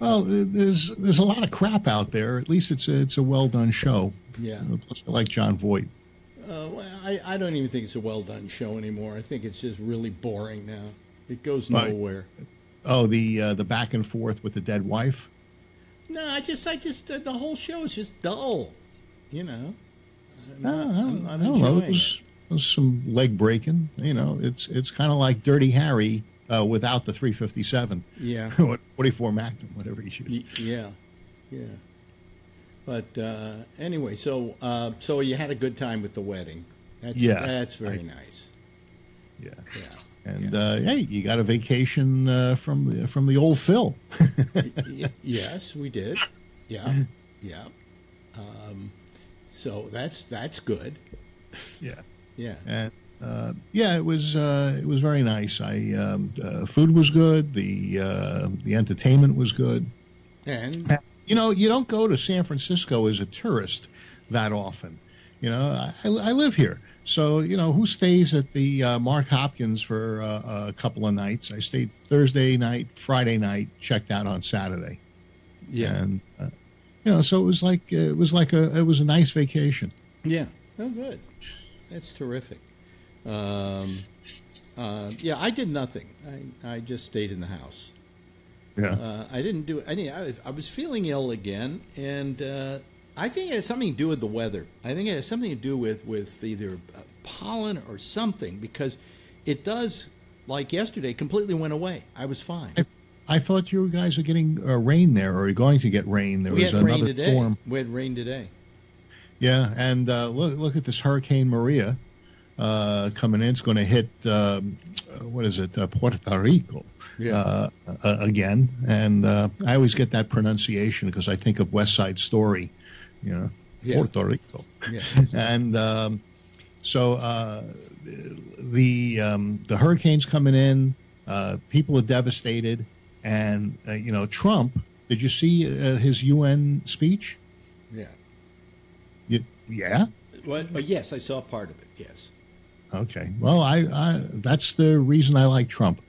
Well, there's there's a lot of crap out there. At least it's a, it's a well done show. Yeah. Plus, I like Jon Voight. Uh, well, I, I don't even think it's a well done show anymore. I think it's just really boring now. It goes nowhere. Oh, the uh, the back and forth with the dead wife. No, I just, I just, the, the whole show is just dull. You know. I'm, not- I don't, I'm, I'm know. It was, it was some leg breaking. You know, it's it's kind of like Dirty Harry uh, without the 357. Yeah. (laughs) What 44 Magnum, whatever he shoots. Yeah. Yeah. But uh, anyway, so uh, so you had a good time with the wedding. That's, Yeah, That's very I- nice. Yeah. Yeah. And uh, hey, you got a vacation uh, from the from the old Phil. Yes, we did. Yeah. Yeah. Um, so that's that's good. yeah. Yeah. And uh, yeah, it was uh, it was very nice. I um, uh, food was good. The uh, the entertainment was good. And You know, you don't go to San Francisco as a tourist that often. You know, I, I live here, so you know who stays at the uh, Mark Hopkins for uh, a couple of nights. I stayed Thursday night, Friday night, checked out on Saturday, yeah. and uh, you know, so it was like it was like a it was a nice vacation. Yeah. Oh, good. That's terrific. Um, uh, yeah, I did nothing. I, I just stayed in the house. Yeah, Uh, I didn't do any. I was, I was feeling ill again, and uh, I think it has something to do with the weather. I think it has something to do with with either uh, pollen or something because it does. Like yesterday, completely went away. I was fine. I, I thought you guys were getting uh, rain there, or you're going to get rain. There we was had rain another today. storm. We had rain today. Yeah, and uh, look look at this Hurricane Maria uh, coming in. It's going to hit um, uh, what is it, uh, Puerto Rico Yeah. uh, uh, again. And uh, I always get that pronunciation because I think of West Side Story, you know, Yeah. Puerto Rico. Yeah. (laughs) and um, so uh, the um, the hurricanes coming in, uh, people are devastated, and uh, you know Trump. Did you see uh, his UN speech? Yeah. Y- yeah. What? Oh, yes, I saw part of it. Yes. Okay. Well, I, I that's the reason I like Trump.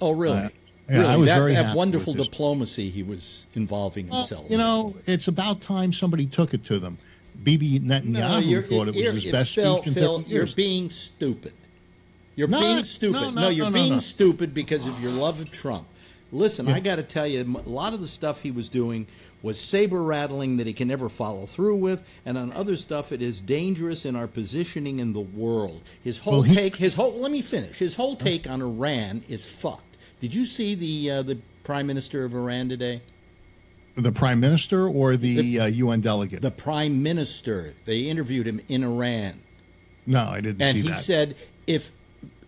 Oh, really? Uh, yeah, really? I was that, very that wonderful diplomacy he was involving Well, himself. you know, it's about time somebody took it to them. Bibi Netanyahu no, thought it was his you're- best Phil, speech in Phil, 50 you're being stupid. You're No, being stupid. no, No, no, you're being stupid because of your love of Trump. Listen, I got to tell you, a lot of the stuff he was doing was saber rattling that he can never follow through with, and on other stuff, it is dangerous in our positioning in the world. His whole Well, he- take, his whole. Let me finish. His whole take on Iran is fucked. Did you see the uh, the prime minister of Iran today? the prime minister or the, The- uh, UN delegate? The prime minister. They interviewed him in Iran. no, I didn't see that. and he that. said if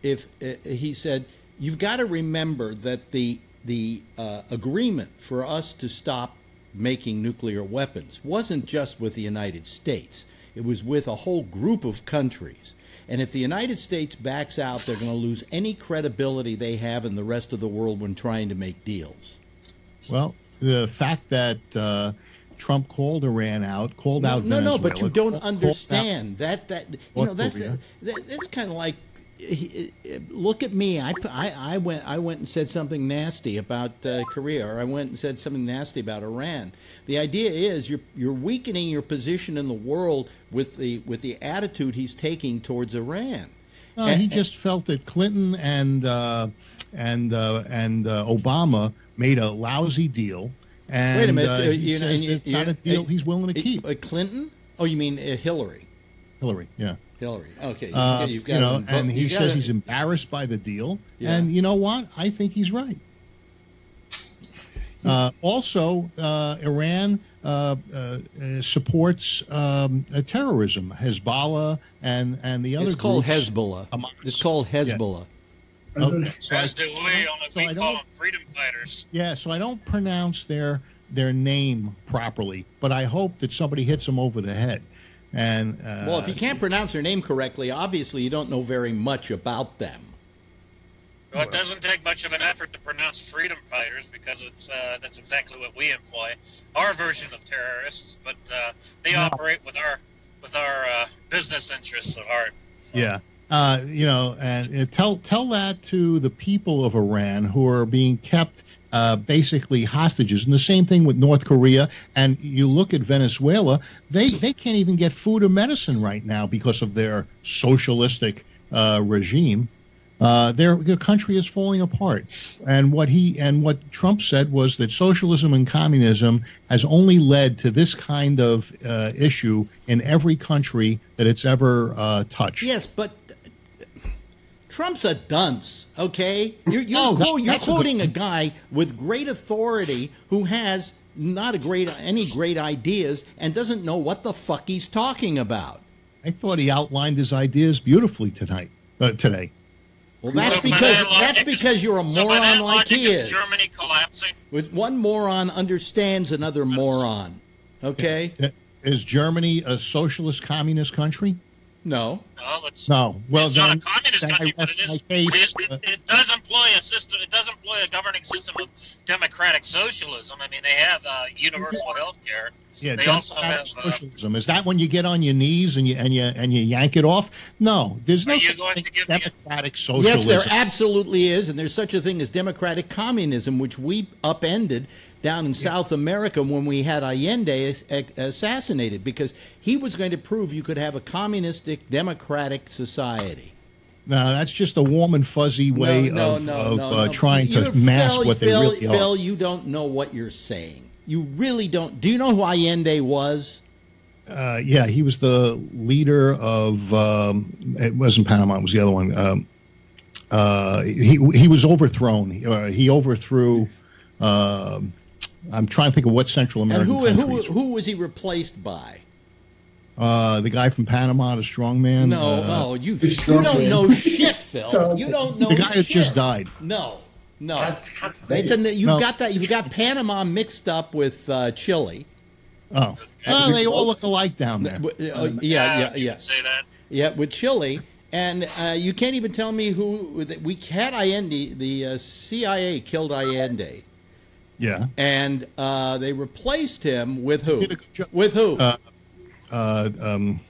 if uh, he said you've got to remember that the the uh, agreement for us to stop making nuclear weapons wasn't just with the United States. It was with a whole group of countries. And if the United States backs out they're going to lose any credibility they have in the rest of the world when trying to make deals. Well, the fact that uh, Trump called Iran out, called no, out no, no, but you don't called out- understand. That that you know that's that, that's kind of like he, look at me. I, I I went I went and said something nasty about uh, Korea, or I went and said something nasty about Iran. The idea is you're you're weakening your position in the world with the with the attitude he's taking towards Iran. No, And- he just felt that Clinton and uh, and uh, and uh, Obama made a lousy deal. And, Wait a minute, uh, uh, he you know, says it's not a deal he's willing to keep. Clinton? Oh, you mean Hillary? Hillary, yeah. Hillary. Okay, you- Uh, you've you know, and he you says gotta- he's embarrassed by the deal. Yeah. And you know what? I think he's right. Uh, also, uh, Iran uh, uh, uh, supports um, uh, terrorism, Hezbollah, and and the other. It's called groups. Hezbollah. Hamas. It's called Yeah. Hezbollah. Okay, so I- As do we, only so we I call don't- them freedom fighters. Yeah, so I don't pronounce their their name properly, but I hope that somebody hits them over the head. And uh, Well, if you can't pronounce their name correctly, obviously you don't know very much about them. Well, it doesn't take much of an effort to pronounce freedom fighters because it's uh, that's exactly what we employ, our version of terrorists. But uh, they operate with our with our uh, business interests at heart. So, Yeah. Uh, you know, and uh, tell tell that to the people of Iran who are being kept uh, basically hostages. And the same thing with North Korea. And you look at Venezuela; they they can't even get food or medicine right now because of their socialistic uh, regime. Uh, their, their country is falling apart, and what he and what Trump said was that socialism and communism has only led to this kind of uh, issue in every country that it's ever uh, touched. Yes, but Trump's a dunce. Okay, you're you're, Oh, that- quote- you're that's a good quoting a guy with great authority who has not a great any great ideas and doesn't know what the fuck he's talking about. I thought he outlined his ideas beautifully tonight. Uh, today, Well, that's So because logic that's is- because you're a so moron like he is. Germany collapsing? With one moron understands another moron. Okay? Is Germany a socialist communist country? No. No, it's, No. Well, it's then, not a communist then I country, but it is. my case. It, it, it does employ a system. It does employ a governing system of democratic socialism. I mean, they have uh, universal health care. Yeah, They also democratic have, uh, socialism. Is that when you get on your knees and you and you and you yank it off? No, there's no such thing to as me a- democratic socialism. Yes, there absolutely is, and there's such a thing as democratic communism, which we upended down in South America when we had Allende assassinated, because he was going to prove you could have a communistic democratic society. No, that's just a warm and fuzzy way no, of, no, of no, uh, no. trying to mask Phil, what they Phil, really Phil, are. you don't know what you're saying. You really don't. Do you know who Allende was? Uh, yeah, he was the leader of. Um, it wasn't Panama; it was the other one. Um, uh, he he was overthrown. Uh, he overthrew um I'm trying to think of what Central And American who, who countries. who was he replaced by? Uh, the guy from Panama, the strongman. No, uh, oh, you you strong don't man. know shit, (laughs) Phil. You don't know the guy that just died. No, no. That's It's a, you've No. got that. You've got Panama mixed up with uh, Chile. Oh, well, they all look alike down there. Uh, yeah, yeah, you yeah, Say that. yeah. With Chile, and uh, you can't even tell me who we had. Allende, the uh, CIA killed Allende, Yeah. and uh, they replaced him with who? Did a good job. With who? Uh, Uh, um,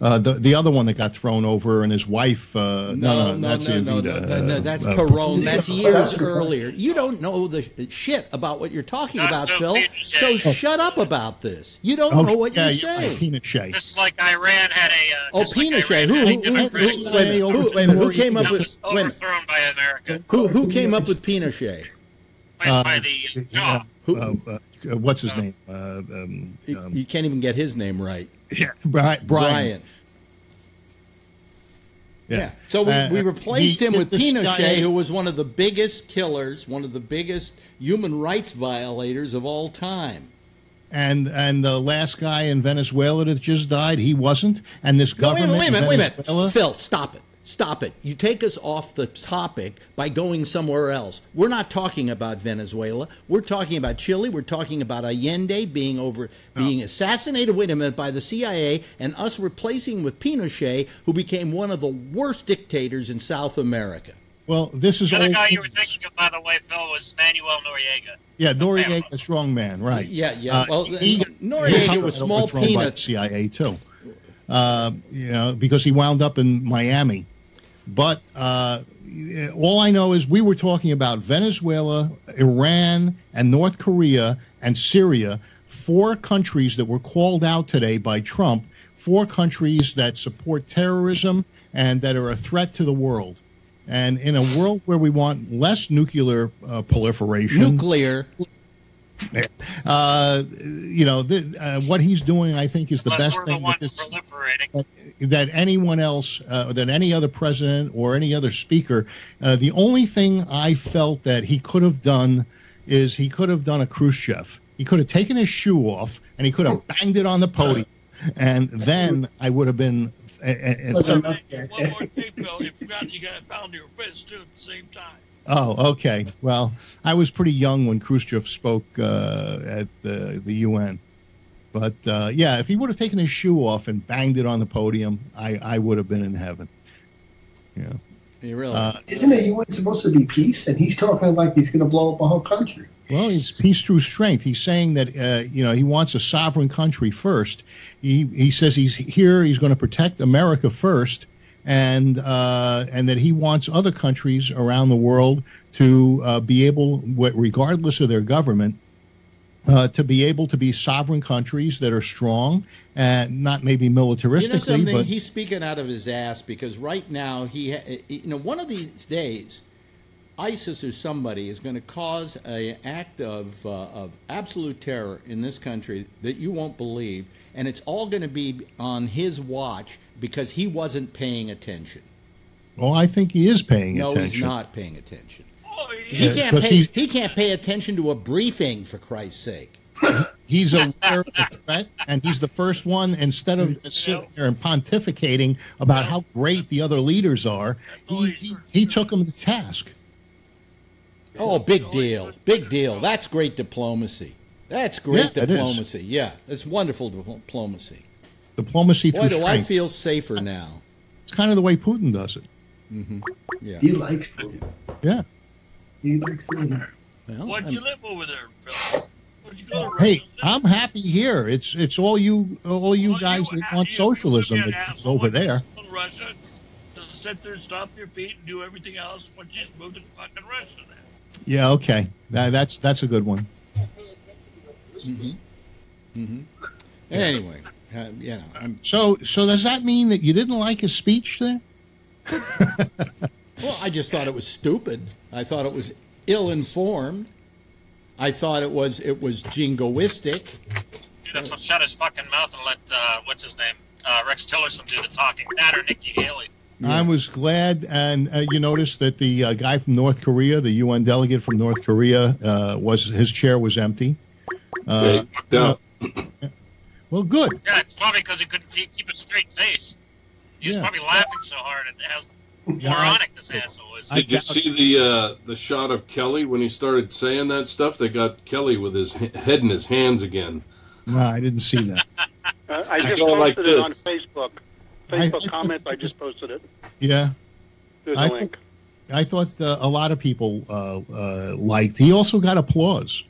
uh, the the other one that got thrown over and his wife. Uh, no, no, that's no, no, Evita, no, no, that's uh, Perón. That's years earlier. You don't know the shit about what you're talking about, Phil. Pinochet. So shut up about this. You don't Oh, know what yeah, you're you're saying. Pinochet. Just like Iran had a. Uh, Oh, just like Pinochet. Who, who, who, who, president wait a minute, who, wait a minute, who came up with was wait a overthrown by America, who, who came up with Pinochet? Placed Uh, by the Yeah, Who- uh, uh, what's his Uh, name? Uh, um, You- um, you can't even get his name right. yeah, Brian. Brian. Yeah. So we, Uh, we replaced him with Pinochet, guy- who was one of the biggest killers, one of the biggest human rights violators of all time. and and the last guy in Venezuela that just died, he wasn't. And this No, wait a government minute, wait a minute, wait a minute. Phil, stop it. Stop it. You take us off the topic by going somewhere else. We're not talking about Venezuela. We're talking about Chile. We're talking about Allende being over being assassinated, wait a minute, by the CIA and us replacing with Pinochet, who became one of the worst dictators in South America. well, this is The other old guy you were thinking of, by the way, Phil, was Manuel Noriega. Yeah, Noriega, a strong man, right? Yeah, yeah. Uh, well, he- Noriega he was small overthrown by the peanuts. CIA too. Uh, you know, because he wound up in Miami. But uh, all I know is we were talking about Venezuela, Iran, and North Korea and Syria, four countries that were called out today by Trump, four countries that support terrorism and that are a threat to the world. And in a world where we want less nuclear uh, proliferation, Nuclear. Uh, you know, the, uh, what he's doing, I think, is the Unless best we're the thing that, this, proliferating. that anyone else, uh, that any other president or any other speaker. Uh, the only thing I felt that he could have done is he could have done a Khrushchev. He could have taken his shoe off and he could have banged it on the podium, and then I would have been. Uh, uh, Look, I'm up there. One more thing, Bill. You forgot you got to pound your fist too at the same time. Oh, okay. Well, I was pretty young when Khrushchev spoke uh, at the the UN, but uh, yeah, if he would have taken his shoe off and banged it on the podium, I, I would have been in heaven. Yeah. You really? Uh, Isn't the UN supposed to be peace? And he's talking like he's going to blow up a whole country. well, it's peace through strength. He's saying that uh, you know he wants a sovereign country first. He he says he's here. He's going to protect America first, and uh, and that he wants other countries around the world to uh, be able, regardless of their government, uh, to be able to be sovereign countries that are strong and not maybe militaristically. You know but He's speaking out of his ass because right now he, ha- you know, one of these days, ISIS or somebody is going to cause an act of uh, of absolute terror in this country that you won't believe, and it's all going to be on his watch because he wasn't paying attention. well, I think he is paying No, attention. No, he's not paying attention. Oh, He Yeah, can't 'cause pay. he's- He can't pay attention to a briefing for Christ's sake. (laughs) He's aware of the threat, and he's the first one. Instead of sitting there and pontificating about how great the other leaders are, he, he, he took them to task. Oh, big deal. Big deal. That's great diplomacy. That's great Yeah, diplomacy. Yeah, that's wonderful diplomacy. Diplomacy Boy, through do I feel safer now. it's kind of the way Putin does it. Yeah. He likes food. Yeah. He likes food. Well, Why'd I'm- you live over there, Bill? Where'd you go to Hey, I'm happy here. It's it's all you all you Well, guys that want you- socialism you be that's asshole over when there. go Russia, to sit there, stomp your feet, and do everything else. But you just moved to fucking Russia then. Yeah, okay. That, that's that's a good one. Mhm. Mhm. anyway, uh, you know, I'm, So so does that mean that you didn't like his speech there? (laughs) well, I just thought it was stupid. I thought it was ill-informed. I thought it was it was jingoistic. Dude, have shut his fucking mouth and let uh, what's his name, uh, Rex Tillerson, do the talking. That or Nikki Haley. I was glad, and uh, you noticed that the uh, guy from North Korea, the UN delegate from North Korea, uh, was his chair was empty. Uh, Yeah. Well, good. Yeah, it's probably because he couldn't keep keep a straight face. He was Yeah. probably laughing so hard at how Yeah, moronic this asshole is. Did you see the uh, the shot of Kelly when he started saying that stuff? They got Kelly with his head in his hands again. No, I didn't see that. (laughs) Uh, I just posted like it on this. Facebook. I- Facebook comments. I just posted it. Yeah, There's I a think- link. I thought uh, a lot of people uh, uh, liked. He also got applause.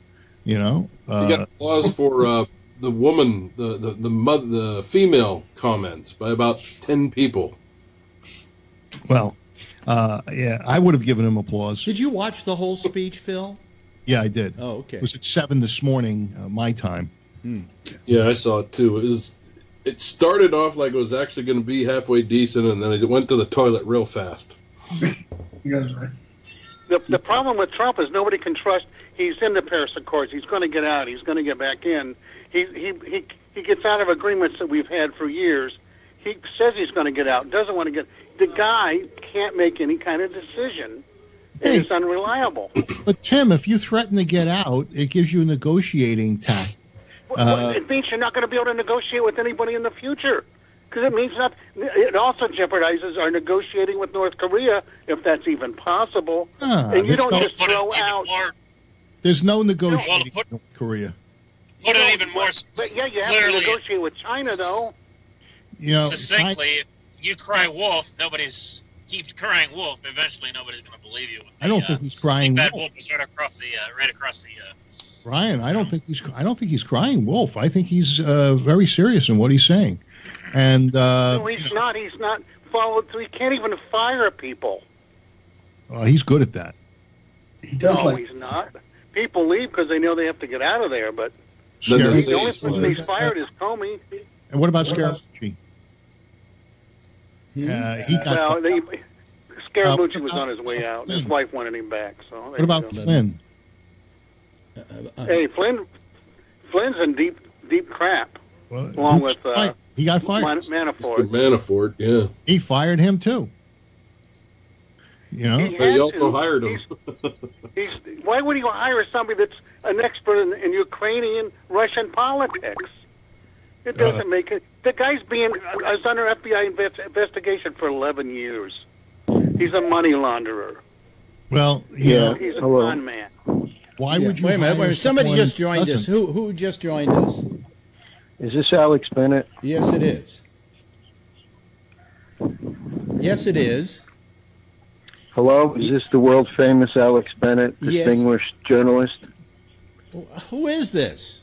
You know, He uh, got applause for uh, the woman, the the the, mother, the female comments by about ten people. well, uh, yeah, I would have given him applause. Did you watch the whole speech, Phil? Yeah, I did. Oh, okay. It was at seven this morning, uh, my time. Yeah, I saw it too. It was. It started off like it was actually going to be halfway decent, and then it went to the toilet real fast. (laughs) You guys right. The, the problem with Trump is nobody can trust. He's in the Paris Accords. He's going to get out. He's going to get back in. He he he he gets out of agreements that we've had for years. He says he's going to get out. Doesn't want to get. The guy can't make any kind of decision. Hey. It's unreliable. (clears throat) But Tim, if you threaten to get out, it gives you a negotiating tact. What- Uh, it means you're not going to be able to negotiate with anybody in the future. Because it means not. It also jeopardizes our negotiating with North Korea, if that's even possible. Ah, and you there's don't no- just throw out. more, There's no negotiating put- in North Korea. Put it even more But yeah, you have clearly, to negotiate with China, though. You know, succinctly. If you cry wolf, nobody's keep crying wolf. Eventually, nobody's going to believe you. I don't The, think uh, he's crying Big bad wolf. wolf is right across the uh, right across the. Uh, Brian, I don't think he's. I don't think he's crying wolf. I think he's uh, very serious in what he's saying, and uh, no, he's not. He's not followed through. He can't even fire people. uh, he's good at that. He does no, like he's not. People leave because they know they have to get out of there. But Then Scary- the only person it's he's fired is Comey. And what about What about- Scaramucci? Uh, he got. Well, they, Scaramucci Uh, was on his way out. His wife wanted him back. So what about go. Flynn? Uh, uh, Hey, Flynn. Flynn's in deep, deep crap. Well, Along with, uh, he got fired. Manafort. Manafort, yeah. He fired him too. You know, He But he also to. hired him. (laughs) He's, why would he hire somebody that's an expert in, in Ukrainian Russian politics? It Uh, doesn't make it. The guy's being uh, is under FBI invest, investigation for 11 years. He's a money launderer. well, yeah. He's a Hello. con man. Why yeah, would you? wait a minute. Wait a minute. Somebody someone just joined who us. doesn't? Who who just joined us? Is this Alex Bennett? Yes, it is. Yes, it is. Hello, is this the world famous Alex Bennett, Yes. distinguished journalist? Who is this?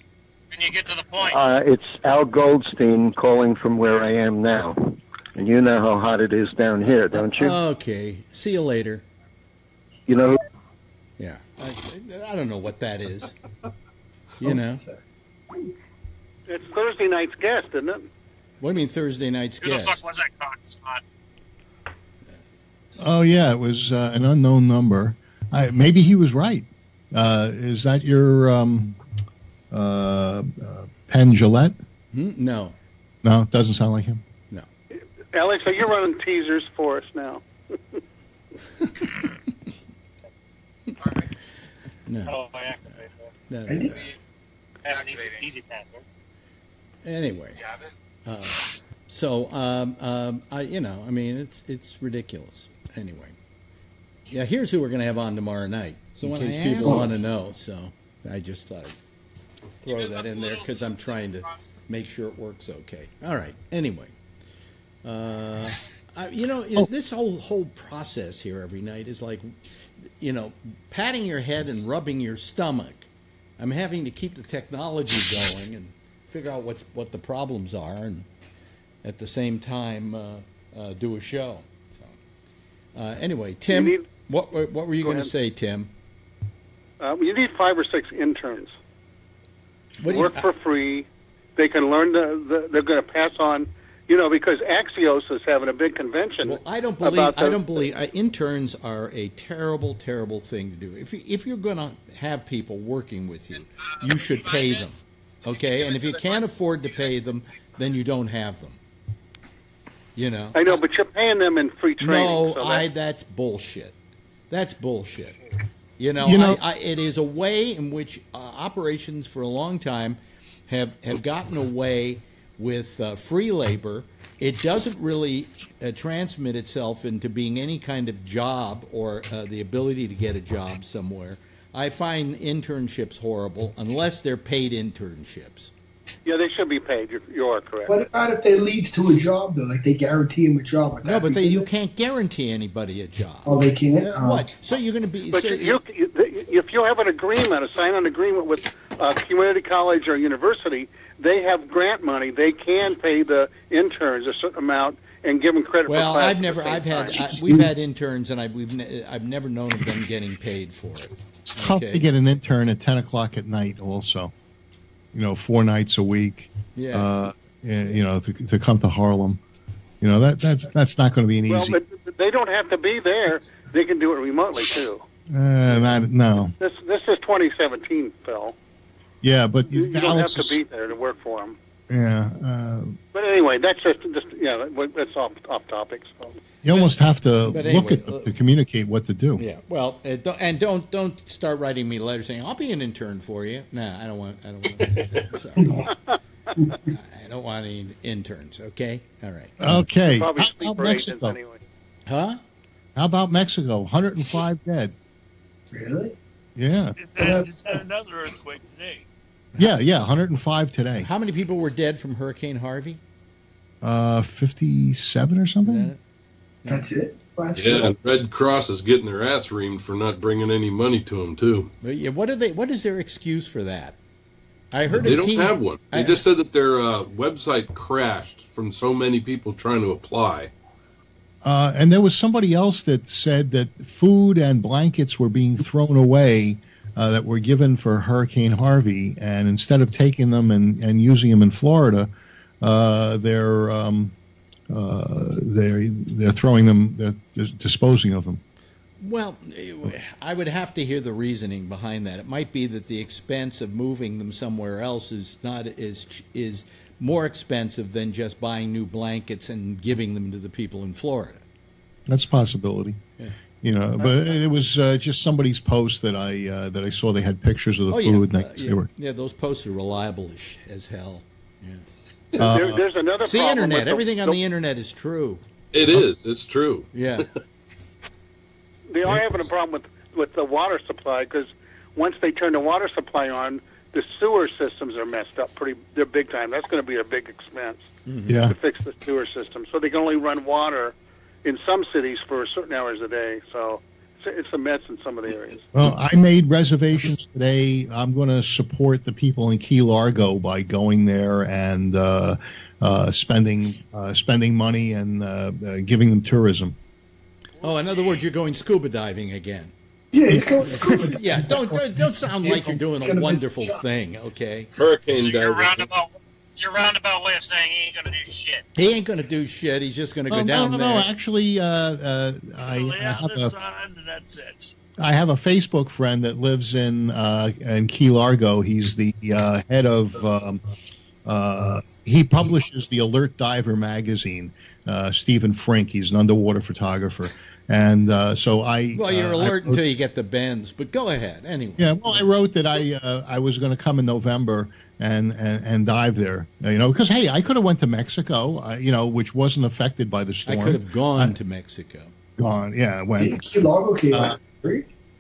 Can you get to the point, Uh, it's Al Goldstein calling from where I am now. And you know how hot it is down here, don't you? Okay. See you later. you know, Yeah. I, I don't know what that is. (laughs) You know. It's Thursday night's guest, isn't it? What do you mean Thursday night's guest? who the fuck was that cock snot? Oh yeah, it was uh, an unknown number. I, maybe he was right. Uh, is that your um, uh, uh, Penn Jillette? Hmm? No. No, it doesn't sound like him. No. Alex, are you running teasers for us now? (laughs) No. Oh, I activated that. no, no, no. I have an easy, easy password. Anyway. Uh, so, um, um, I, you know, I mean, it's it's ridiculous. Anyway. Yeah, here's who we're going to have on tomorrow night. So in case I people want to know. So I just thought I'd throw that in there because I'm trying to make sure it works okay. All right. Anyway. Uh, I, you know, this whole whole process here every night is like, you know, patting your head and rubbing your stomach. I'm having to keep the technology going and figure out what's what the problems are, and at the same time uh, uh, do a show. Uh, anyway, Tim, need- what what what were you Go going to say, Tim? Um, you need five or six interns. What do you- work for (laughs) free. They can learn the, the they're going to pass on, you know, because Axios is having a big convention. Well, I don't believe. the- I don't believe uh, interns are a terrible, terrible thing to do. If you, if you're going to have people working with you, you should pay them. Okay, and if you can't afford to pay them, then you don't have them. You know. I know, but you're paying them in free training. No, so I. That's bullshit. That's bullshit. You know, You know- I, I, it is a way in which uh, operations for a long time have have gotten away with uh, free labor. It doesn't really uh, transmit itself into being any kind of job or uh, the ability to get a job somewhere. I find internships horrible unless they're paid internships. Yeah, they should be paid. You're, you are correct. What about if it leads to a job though? Like they guarantee him a job. Would No, but they, you can't guarantee anybody a job. Oh, they can't. Uh, Oh. What? So you're going to be? But so you, you, if you have an agreement, a sign-on agreement with a community college or university, they have grant money. They can pay the interns a certain amount and give them credit. Well, for class I've never, I've had. I, we've had interns, and I've, we've, ne- I've never known of them getting paid for it. It's tough to get an intern at 10 o'clock at night, also. You know, four nights a week. Yeah. Uh, eh, you know, to, to come to Harlem. You know, that that's that's not going to be an Well, easy. but but they don't have to be there. They can do it remotely too. uh, not, no. This this is 2017, Phil. Yeah, but You, you don't have to is- be there to work for them. Yeah. Uh, But anyway, that's just just yeah, that- that's off off topic. So. you almost have to But look anyway, at them to communicate what to do. Yeah. Well, uh, don't, and don't don't start writing me letters saying I'll be an intern for you. No, I don't want. I don't want. (laughs) sorry. I don't want any interns. Okay. All right. Okay. How about Mexico? anyway. Huh? How about Mexico? 105 dead. Really? Yeah. Just had, just had another earthquake today. Yeah, yeah, 105 today. How many people were dead from Hurricane Harvey? Uh, 57 or something? That's it. Well, that's Yeah, good. and Red Cross is getting their ass reamed for not bringing any money to them too. But yeah, what are they? What is their excuse for that? I heard They a don't tease- have one. They I- just said that their uh, website crashed from so many people trying to apply. Uh, and there was somebody else that said that food and blankets were being thrown away uh, that were given for Hurricane Harvey, and instead of taking them and, and using them in Florida, uh, they're um, uh, they're they're throwing them, they're, they're disposing of them. Well, I would have to hear the reasoning behind that. It might be that the expense of moving them somewhere else is not is is more expensive than just buying new blankets and giving them to the people in Florida. That's a possibility. Yeah. You know, but it was uh, just somebody's post that I uh, that I saw. They had pictures of the oh food. yeah, uh, they, yeah, they were yeah, those posts are reliable as, as hell. Yeah. Uh, there, there's another It's the problem internet. with the- Everything on the- the internet is true. It is. It's true. Yeah. (laughs) They are having a problem with with the water supply because once they turn the water supply on, the sewer systems are messed up pretty. They're big time. That's going to be a big expense Yeah. to fix the sewer system. So they can only run water in some cities for certain hours a day. So it's, it's a mess in some of the areas. Well, I made reservations today. I'm going to support the people in Key Largo by going there and uh, uh, spending uh, spending money and uh, uh, giving them tourism. Oh, in other words, you're going scuba diving again. Yeah, he's going scuba. (laughs) Yeah, don't don't, don't sound like you're doing a wonderful thing. Okay. Hurricane So diving. Roundabout, your roundabout way of saying he ain't gonna do shit. He ain't going to do shit. He's just going to go Oh, no, down no, there. no. Actually, uh, uh, I, I have a sign, that's it. I have a Facebook friend that lives in uh, in Key Largo. He's the uh, head of. Um, uh, he publishes the Alert Diver magazine. Uh, Stephen Frink, He's an underwater photographer, and uh, so I. Well, you're uh, alert wrote- until you get the bends, but go ahead anyway. Yeah, well, I wrote that I uh, I was going to come in November and, and and dive there. You know, because hey, I could have went to Mexico. Uh, you know, which wasn't affected by the storm. I storm. could have gone to Mexico. gone. Yeah, went. Key Largo came Uh, out.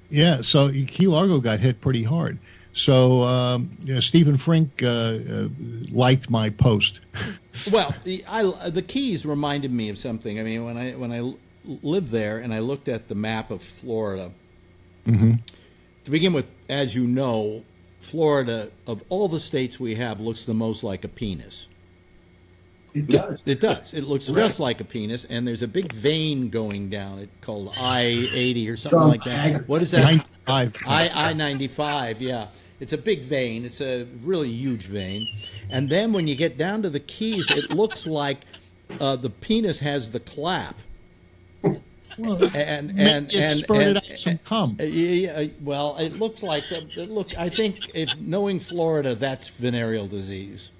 Yeah, so Key Largo got hit pretty hard. So um, you know, Stephen Frink uh, uh, liked my post. (laughs) Well, the, I, the Keys reminded me of something. I mean, when I when I lived there and I looked at the map of Florida, hmm to begin with, as you know, Florida of all the states we have looks the most like a penis. It does. It does. It looks just like a penis, and there's a big vein going down it called I eighty or something Some like that. What is that? 95. I I ninety five. Yeah, it's a big vein. It's a really huge vein, and then when you get down to the Keys, it looks like uh, the penis has the clap. And and It and, spurted and, out some cum. uh, yeah, yeah, well, it looks like uh, it look. I think if knowing Florida, that's venereal disease.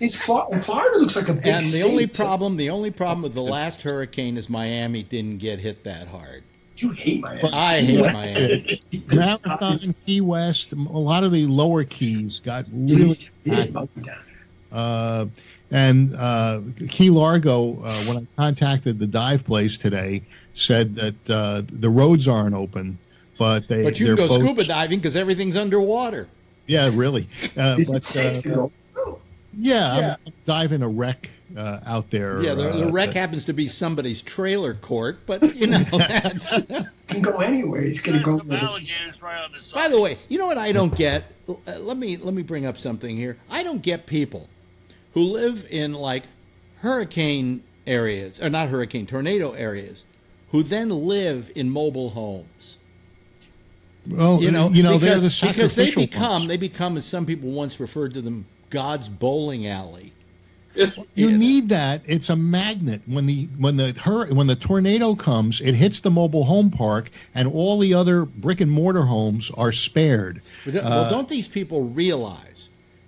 It's Florida. Florida looks like a big And the state. only problem, the only problem with the last hurricane is Miami didn't get hit that hard. You hate Miami. I hate Miami. (laughs) Marathon, Key West, a lot of the lower keys got really It is impacted. bumpy down there. Uh, and uh, Key Largo, uh, when I contacted the dive place today, said that uh, the roads aren't open, but they. But you can go boats- scuba diving because everything's underwater. Yeah, really. Uh, It's but safe to uh, go. yeah, Yeah. I'm diving a wreck uh, out there. Yeah, the, the uh, wreck happens to be somebody's trailer court, but you know (laughs) that's. (laughs) can go anywhere. He's gonna go. Some alligators right on the side. By the way, you know what I don't get? Uh, let me let me bring up something here. I don't get people who live in like hurricane areas or not hurricane tornado areas who then live in mobile homes. Well, you know, you know, they're because, the because they become ones. they become as some people once referred to them God's bowling alley. You need that. It's a magnet. When the when the hur- when the tornado comes, it hits the mobile home park, and all the other brick and mortar homes are spared. Well, Uh, don't these people realize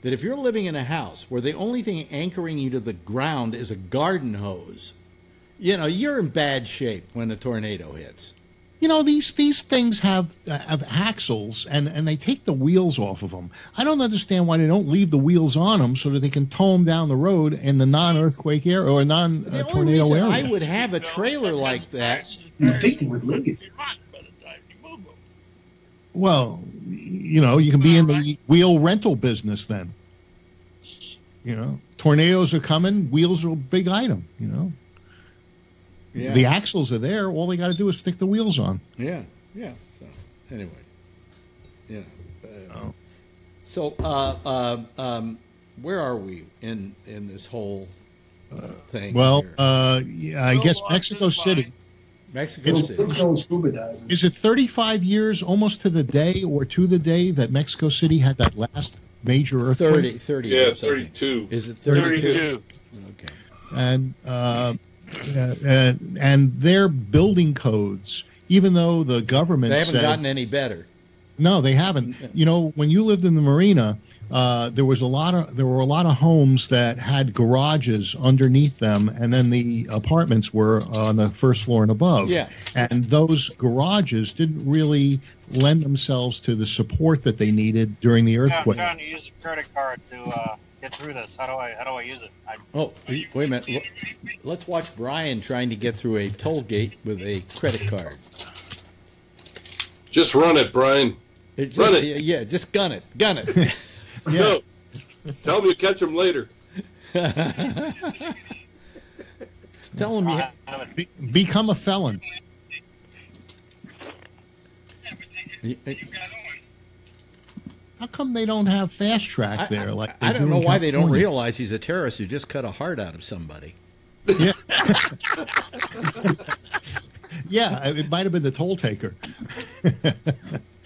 that if you're living in a house where the only thing anchoring you to the ground is a garden hose, you know you're in bad shape when a tornado hits. You know these these things have uh, have axles, and and they take the wheels off of them. I don't understand why they don't leave the wheels on them so that they can tow them down the road in the non-earthquake area or non-tornado area. I would have a trailer like that. You think they would leave? Well, you know, you can be in the wheel rental business then. You know, tornadoes are coming, wheels are a big item, you know. Yeah. The axles are there, all they got to do is stick the wheels on. Yeah, yeah. So anyway, yeah. Uh, Oh. So, uh, uh, um, where are we in in this whole uh, thing? Well, here? uh, yeah, I guess Mexico City. Mexico It's- City. Let's scuba diving. Is it 35 years almost to the day or to the day that Mexico City had that last major earthquake? 30, 30 Yeah, years, I 32. Is it 32? 32. Okay. and uh, uh, and and their building codes, even though the government They haven't said, gotten any better. no, they haven't. You know, when you lived in the marina, uh, there was a lot of there were a lot of homes that had garages underneath them, and then the apartments were on the first floor and above. Yeah. and those garages didn't really lend themselves to the support that they needed during the Yeah, I'm earthquake. trying to use a credit card to uh, get through this. How do I how do I use it? I, Oh, wait a minute. Let's watch Brian trying to get through a toll gate with a credit card. Just run it, Brian. It just, Run it. Yeah, yeah, just gun it. Gun it. (laughs) No. Tell him you catch him later. (laughs) Tell him you. Be- become a felon. How come they don't have fast track I, there? Like I don't know in why they don't realize he's a terrorist who just cut a heart out of somebody. Yeah, (laughs) (laughs) yeah. It might have been the toll taker.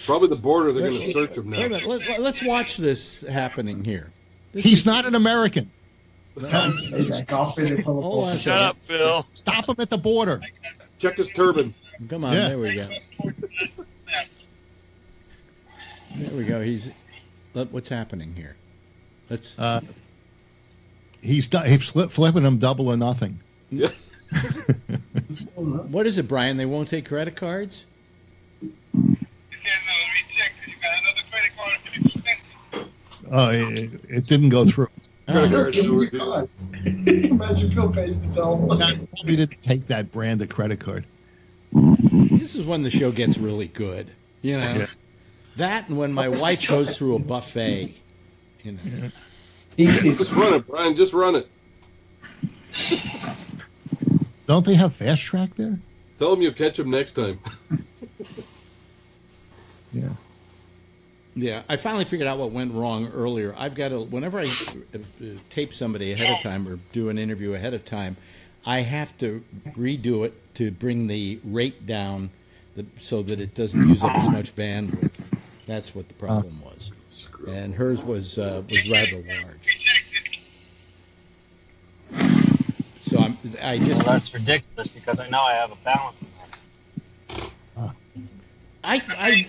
Probably the border. They're going to search him now. Wait a now. minute. Let, let's watch this happening here. This He's is- not an American. Don't say that. Golf in the Hold on Shut up, Phil. Stop him at the border. Check his turban. Come on, Yeah. there we go. There we go. He's. Look, what's happening here? Let's. Uh, he's he's flipping him double or nothing. Yeah. (laughs) What is it, Brian? They won't take credit cards? Uh, it, it didn't go through. Credit Look, card give him never your do. card. Imagine Phil pays the toll. Probably didn't take that brand of credit card. This is when the show gets really good. You know, Yeah. that and when my wife goes through a buffet. You know, Just run it, Brian. Just run it. Don't they have fast track there? Tell them you'll catch them next time. (laughs) Yeah. Yeah. I finally figured out what went wrong earlier. I've got to whenever I uh, uh, tape somebody ahead of time or do an interview ahead of time, I have to redo it to bring the rate down, the, so that it doesn't use up as much bandwidth. That's what the problem was, and hers was uh, was rather large. So I'm, I well, just that's ridiculous because I know I have a balance. in there. I I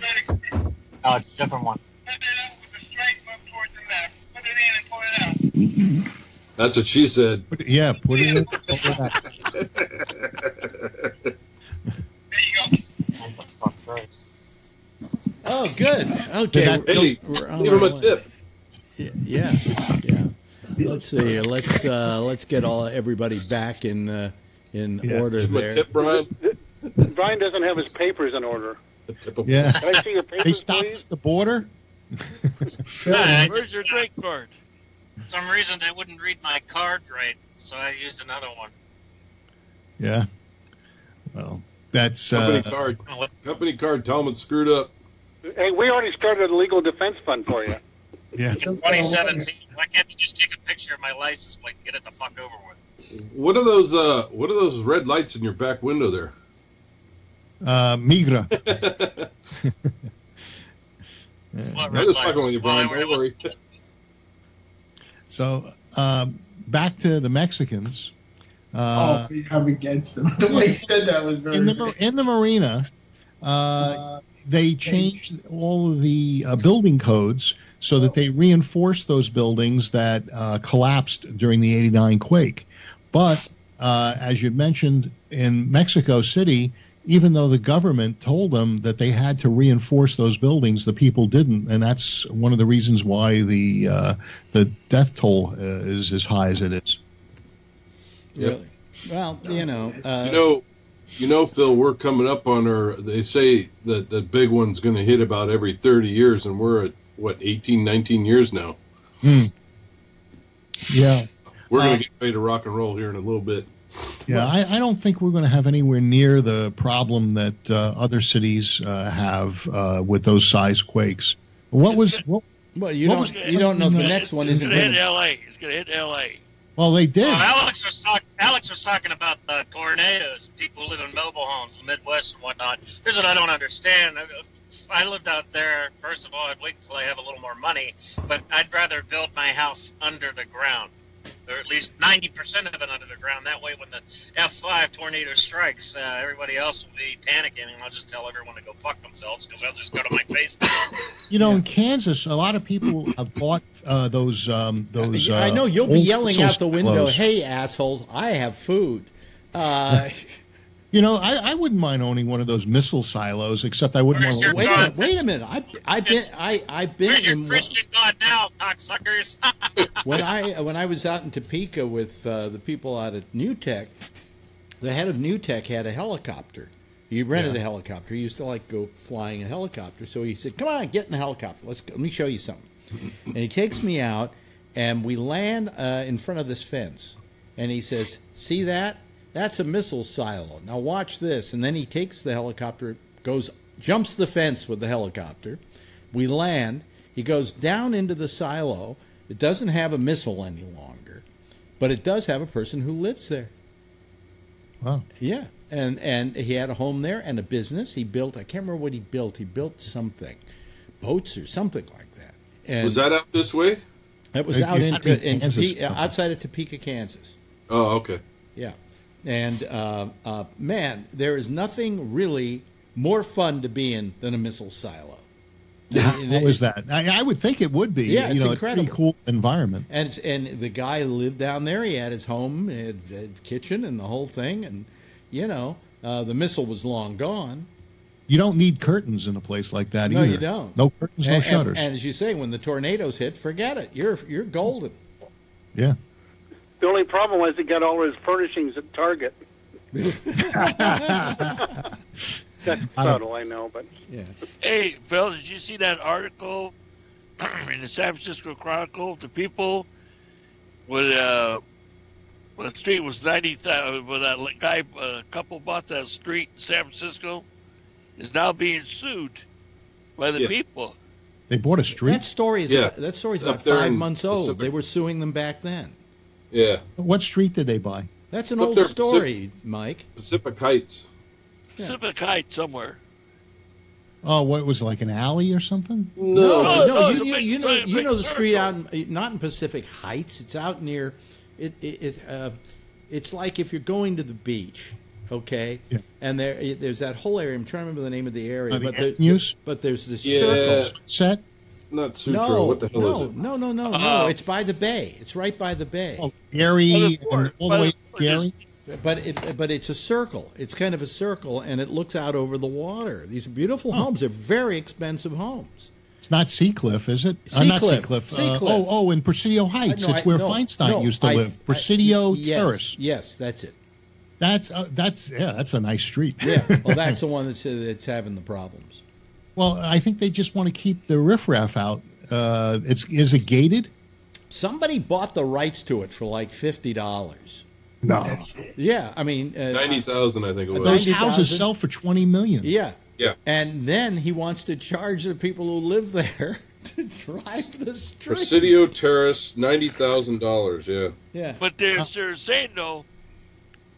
No, it's a different one. That's what she said. Yeah, put it in. (laughs) Oh, good. Okay. Hey, we're- we're give him a way. tip. Yeah, yeah. Let's see. Let's uh, let's get all everybody back in uh, in Yeah. order Give him a there. tip, Brian. Brian doesn't have his papers in order. Yeah. Can I see your They stopped please? at the border. Yeah, I Where's your drink card? For some reason, they wouldn't read my card right, so I used another one. Yeah. Well, that's Company uh, card. Company card. Tell them screwed up. Hey, we already started a legal defense fund for you. yeah. 2017. Why can't you just take a picture of my license plate and get it the fuck over with? What are those? Uh, what are those red lights in your back window there? Uh, Migra. (laughs) What I'm just fucking with you, Brian. Don't worry. So um, back to the Mexicans. oh, Uh, we have against them. (laughs) The way he said that was very. in the mar- in the marina, uh, they changed all of the uh, building codes so that they reinforced those buildings that uh, collapsed during the '89 quake. But uh, as you mentioned, in Mexico City, even though the government told them that they had to reinforce those buildings, the people didn't, and that's one of the reasons why the uh, the death toll uh, is as high as it is. Really? Well, you know, uh, You know, you know, Phil, we're coming up on our. They say that the big one's going to hit about every 30 years, and we're at what 18, 19 years now. Hmm. Yeah. We're going Uh, to get ready to rock and roll here in a little bit. Yeah, I, I don't think we're going to have anywhere near the problem that uh, other cities uh, have uh, with those size quakes. What was what, well, you what don't was- you don't know if the next one isn't gonna hit. L.A. It's gonna hit L.A. well they did. Well, Alex was talking. Alex was talking about the tornadoes. People who live in mobile homes, the Midwest and whatnot. Here's what I don't understand. I lived out there. First of all, I'd wait until I have a little more money, but I'd rather build my house under the ground, or at least ninety percent of it under the ground. That way, when the F5 tornado strikes, uh, everybody else will be panicking, and I'll just tell everyone to go fuck themselves because they'll just go to my basement. You know, in Kansas, a lot of people (laughs) have bought uh, those um, those. Uh, I know you'll be yelling out the window, silos. "Hey assholes, I have food." Uh, (laughs) You know, I, I wouldn't mind owning one of those missile silos, except I wouldn't want to. your wait a minute, wait a minute. I I've been I I've been Where's your in Christian God now, cocksuckers? (laughs) when I when I was out in Topeka with uh, the people out at New Tech, the head of New Tech had a helicopter. He rented a helicopter. He used to like go flying a helicopter. So he said, "Come on, get in the helicopter. Let's go. let me show you something." (laughs) and he takes me out, and we land uh, in front of this fence. And he says, "See that? That's a missile silo. Now watch this." And then he takes the helicopter, goes, jumps the fence with the helicopter. We land. He goes down into the silo. It doesn't have a missile any longer, but it does have a person who lives there. Wow. Yeah, and and he had a home there and a business. He built. I can't remember what he built. He built something, boats or something like that. And Was that out this way? That was It- out it in, had to be in Kansas Tope- or something. outside of Topeka, Kansas. Oh, okay. Yeah, and uh, uh, man, there is nothing really more fun to be in than a missile silo. I mean, What was that? I, I would think it would be. Yeah, you it's know, it's a incredible. pretty cool environment. And it's, and the guy lived down there. He had his home, he had, had kitchen, and the whole thing. And you know, uh, the missile was long gone. You don't need curtains in a place like that No, either. you don't. No curtains, no and, and- shutters. And, as you say, when the tornadoes hit, forget it. You're you're golden. yeah. The only problem was he got all his furnishings at Target. (laughs) That's subtle, I know, but Yeah. Hey, Phil, did you see that article (clears throat) in the San Francisco Chronicle? The people with uh, the street was ninety thousand. With that guy, uh, couple bought that street in San Francisco, is now being sued by the Yeah. people. They bought a street. That story is Yeah. about, that story's Up about five in months old. Pacific. They were suing them back then. Yeah. What street did they buy? That's an Up old there, story, Mike. Pacific Heights. Pacific Heights somewhere. Oh, what was it, like an alley or something? No, No, no, no, you, you, big you know, you know the street out in, not in Pacific Heights. It's out near. It, it, it uh, it's like if you're going to the beach, okay, Yeah. and there it- there's that whole area. I'm trying to remember the name of the area, Uh, the but there- Avenues? but there's this Yeah. circle. Set? Not Sutro. No, what the hell no, is it? no, no, no, no. Uh, It's by the bay. It's right by the bay. Oh, Geary, By the and port, all the way to Geary. But it, but it's a circle. It's kind of a circle, and it looks out over the water. These are beautiful homes. They're very expensive homes. It's not Seacliff, is it? Uh, not Seacliff. Seacliff. Uh, oh, oh, in Presidio Heights. No, it's I- where no, Feinstein no, used to I- live. I- Presidio yes, Terrace. Yes, that's it. That's uh, that's yeah, that's a nice street. Yeah. Well, (laughs) that's the one that's uh, that's having the problems. Well, I think they just want to keep the riffraff out. Uh, it's is it gated? Somebody bought the rights to it for like fifty dollars. No. Yeah, I mean, uh, Ninety thousand, I think it was. Those 90,000? houses sell for twenty million. Yeah. Yeah. And then he wants to charge the people who live there (laughs) to drive the street. Presidio Terrace, ninety thousand dollars. Yeah. Yeah. But they're, they're saying though,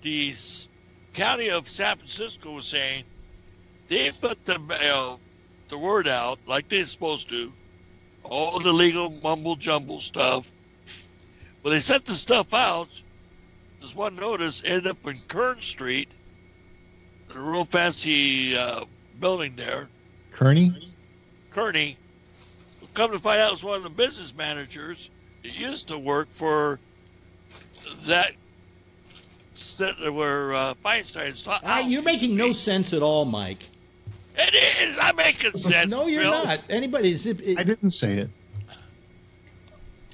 the county of San Francisco was saying they put the uh, the word out like they're supposed to, all the legal mumble jumble stuff. When they sent the stuff out, this one notice ended up in Kern Street, a real fancy uh, building there, Kearny. Kearny. Come to find out, it was one of the business managers that used to work for that set where uh, Feinstein's house. Ah, you're making no sense at all, Mike. It is. I'm making sense. No, you're Phil. not. Anybody? Is it, it- I didn't say it.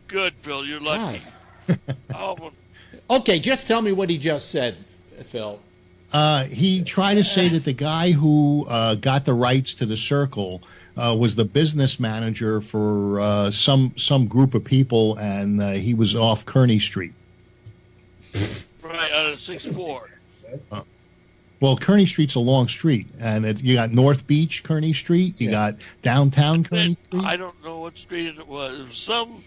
Good, Phil. You're lucky. (laughs) oh, Okay, just tell me what he just said, Phil. Uh, he tried to say that the guy who uh, got the rights to the circle uh, was the business manager for uh, some some group of people, and uh, he was off Kearny Street. right, uh, six four. Well, Kearny Street's a long street, and it, you got North Beach, Kearny Street. You got downtown Kearny Street. I don't know what street it was. It was some.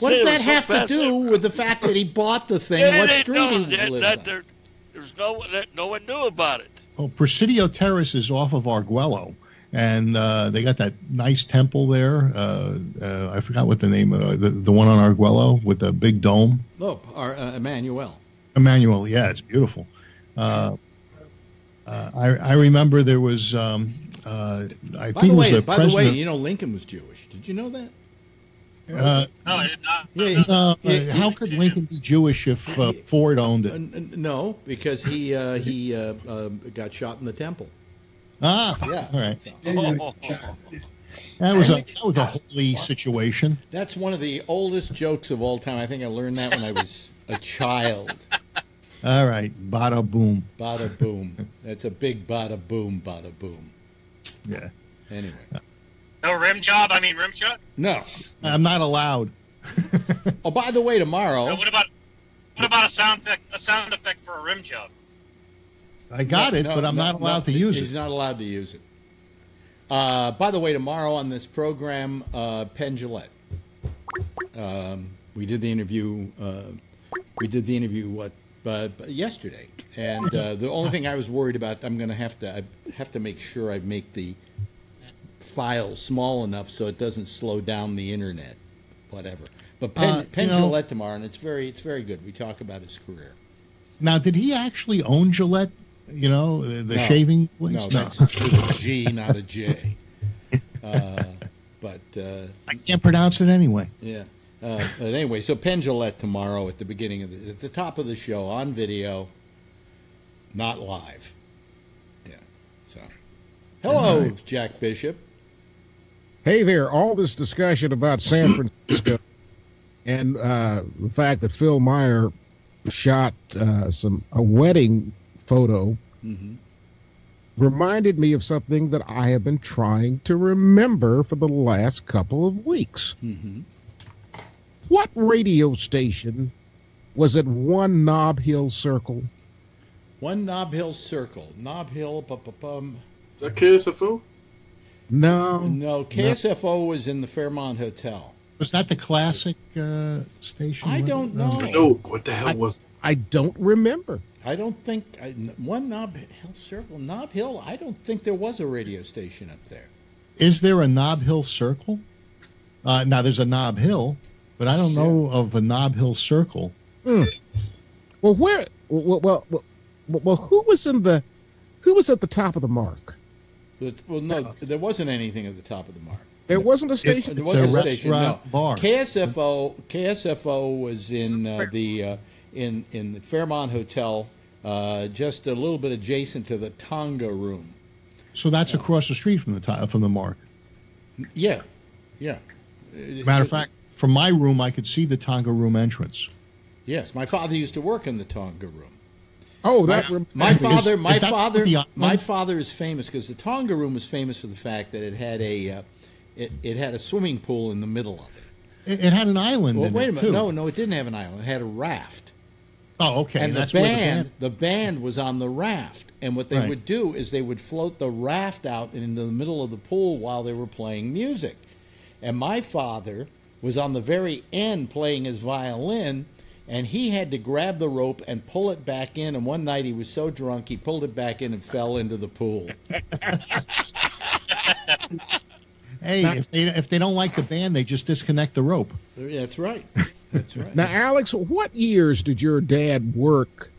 What does that was some have to fancy- do with the fact that he bought the thing? Yeah, what they street know he that, lives that on? there, there's no that no one knew about it. Well, Presidio Terrace is off of Arguello, and uh, they got that nice temple there. Uh, uh, I forgot what the name of the the one on Arguello with the big dome. Oh, our, uh, Emmanuel. Emmanuel, yeah, it's beautiful. Uh, uh, I, I remember there was, um, uh, I By think the it was way, the by the way, you know Lincoln was Jewish. Did you know that? uh, No, I did not. Yeah, uh, yeah, how could Lincoln be Jewish if uh, Ford owned it? N- n- No, because he uh, he uh, uh, got shot in the temple. Ah, Yeah. all right. Oh, That was a that was a holy situation. That's one of the oldest jokes of all time. I think I learned that when I was a child. All right, bada boom. Bada boom. That's a big bada boom, bada boom. Yeah, Anyway, No rim job. I mean rim shot. no. I'm not allowed. (laughs) Oh, by the way, tomorrow. No, what about what about a sound effect? A sound effect for a rim job. I got it, No, but I'm no, not allowed no, to use He's it. He's not allowed to use it. Uh, by the way, tomorrow on this program, uh, Penn Jillette. Um, we did the interview. Uh, we did the interview what uh, yesterday, and uh, the only thing I was worried about, I'm going to have to I have to make sure I make the file small enough so it doesn't slow down the internet, whatever. But Penn, Uh, Penn know- Jillette tomorrow, and it's very it's very good. We talk about his career. Now, did he actually own Gillette? You know, the, the No. shaving place? No, that's with a G, not a J. (laughs) Uh, but uh, I can't pronounce it anyway. yeah. Uh, but anyway, so Penn Jillette tomorrow at the beginning of the at the top of the show on video, not live. Yeah. So, hello, Jack Bishop. Hey there, all this discussion about San Francisco and uh, the fact that Phil Meyer shot uh, some a wedding photo hmm reminded me of something that I have been trying to remember for the last couple of weeks. hmm What radio station was at One Nob Hill Circle? One Nob Hill Circle. Nob Hill. bu- bu- bum. Is that KSFO? No, No, KSFO was in the Fairmont Hotel. Was that the classic uh, station? I don't know. No. What the hell was? I don't remember. I don't think I, one Nob Hill Circle. Nob Hill. I don't think there was a radio station up there. Is there a Nob Hill Circle? Uh, now, there's a Nob Hill, but I don't know of a Nob Hill Circle. Well, where? Well, well, well, well, who was in the? Who was at the top of the mark? But, well, no, there wasn't anything at the top of the mark. There wasn't a station. There It's wasn't a a station. No. restaurant bar. KSFO KSFO was in uh, the uh, in in the Fairmont Hotel, uh, just a little bit adjacent to the Tonga Room. So that's across the street from the ti- from the mark. Yeah, yeah. Matter of fact, from my room, I could see the Tonga room entrance. Yes, my father used to work in the Tonga Room. Oh, My, that my Is- father, my is father, my father is famous because the Tonga Room was famous for the fact that it had a, uh, it, it had a swimming pool in the middle of it. It, it had an island Well, in wait it a minute, too. no, no, it didn't have an island. It had a raft. Oh, okay. and that's the where band, the band, was on the raft. And what they Right. would do is they would float the raft out into the middle of the pool while they were playing music. And my father was on the very end playing his violin, and he had to grab the rope and pull it back in. And one night he was so drunk he pulled it back in and fell into the pool. (laughs) Hey, if they if they don't like the band, they just disconnect the rope. That's right. That's right. Now, Alex, what years did your dad work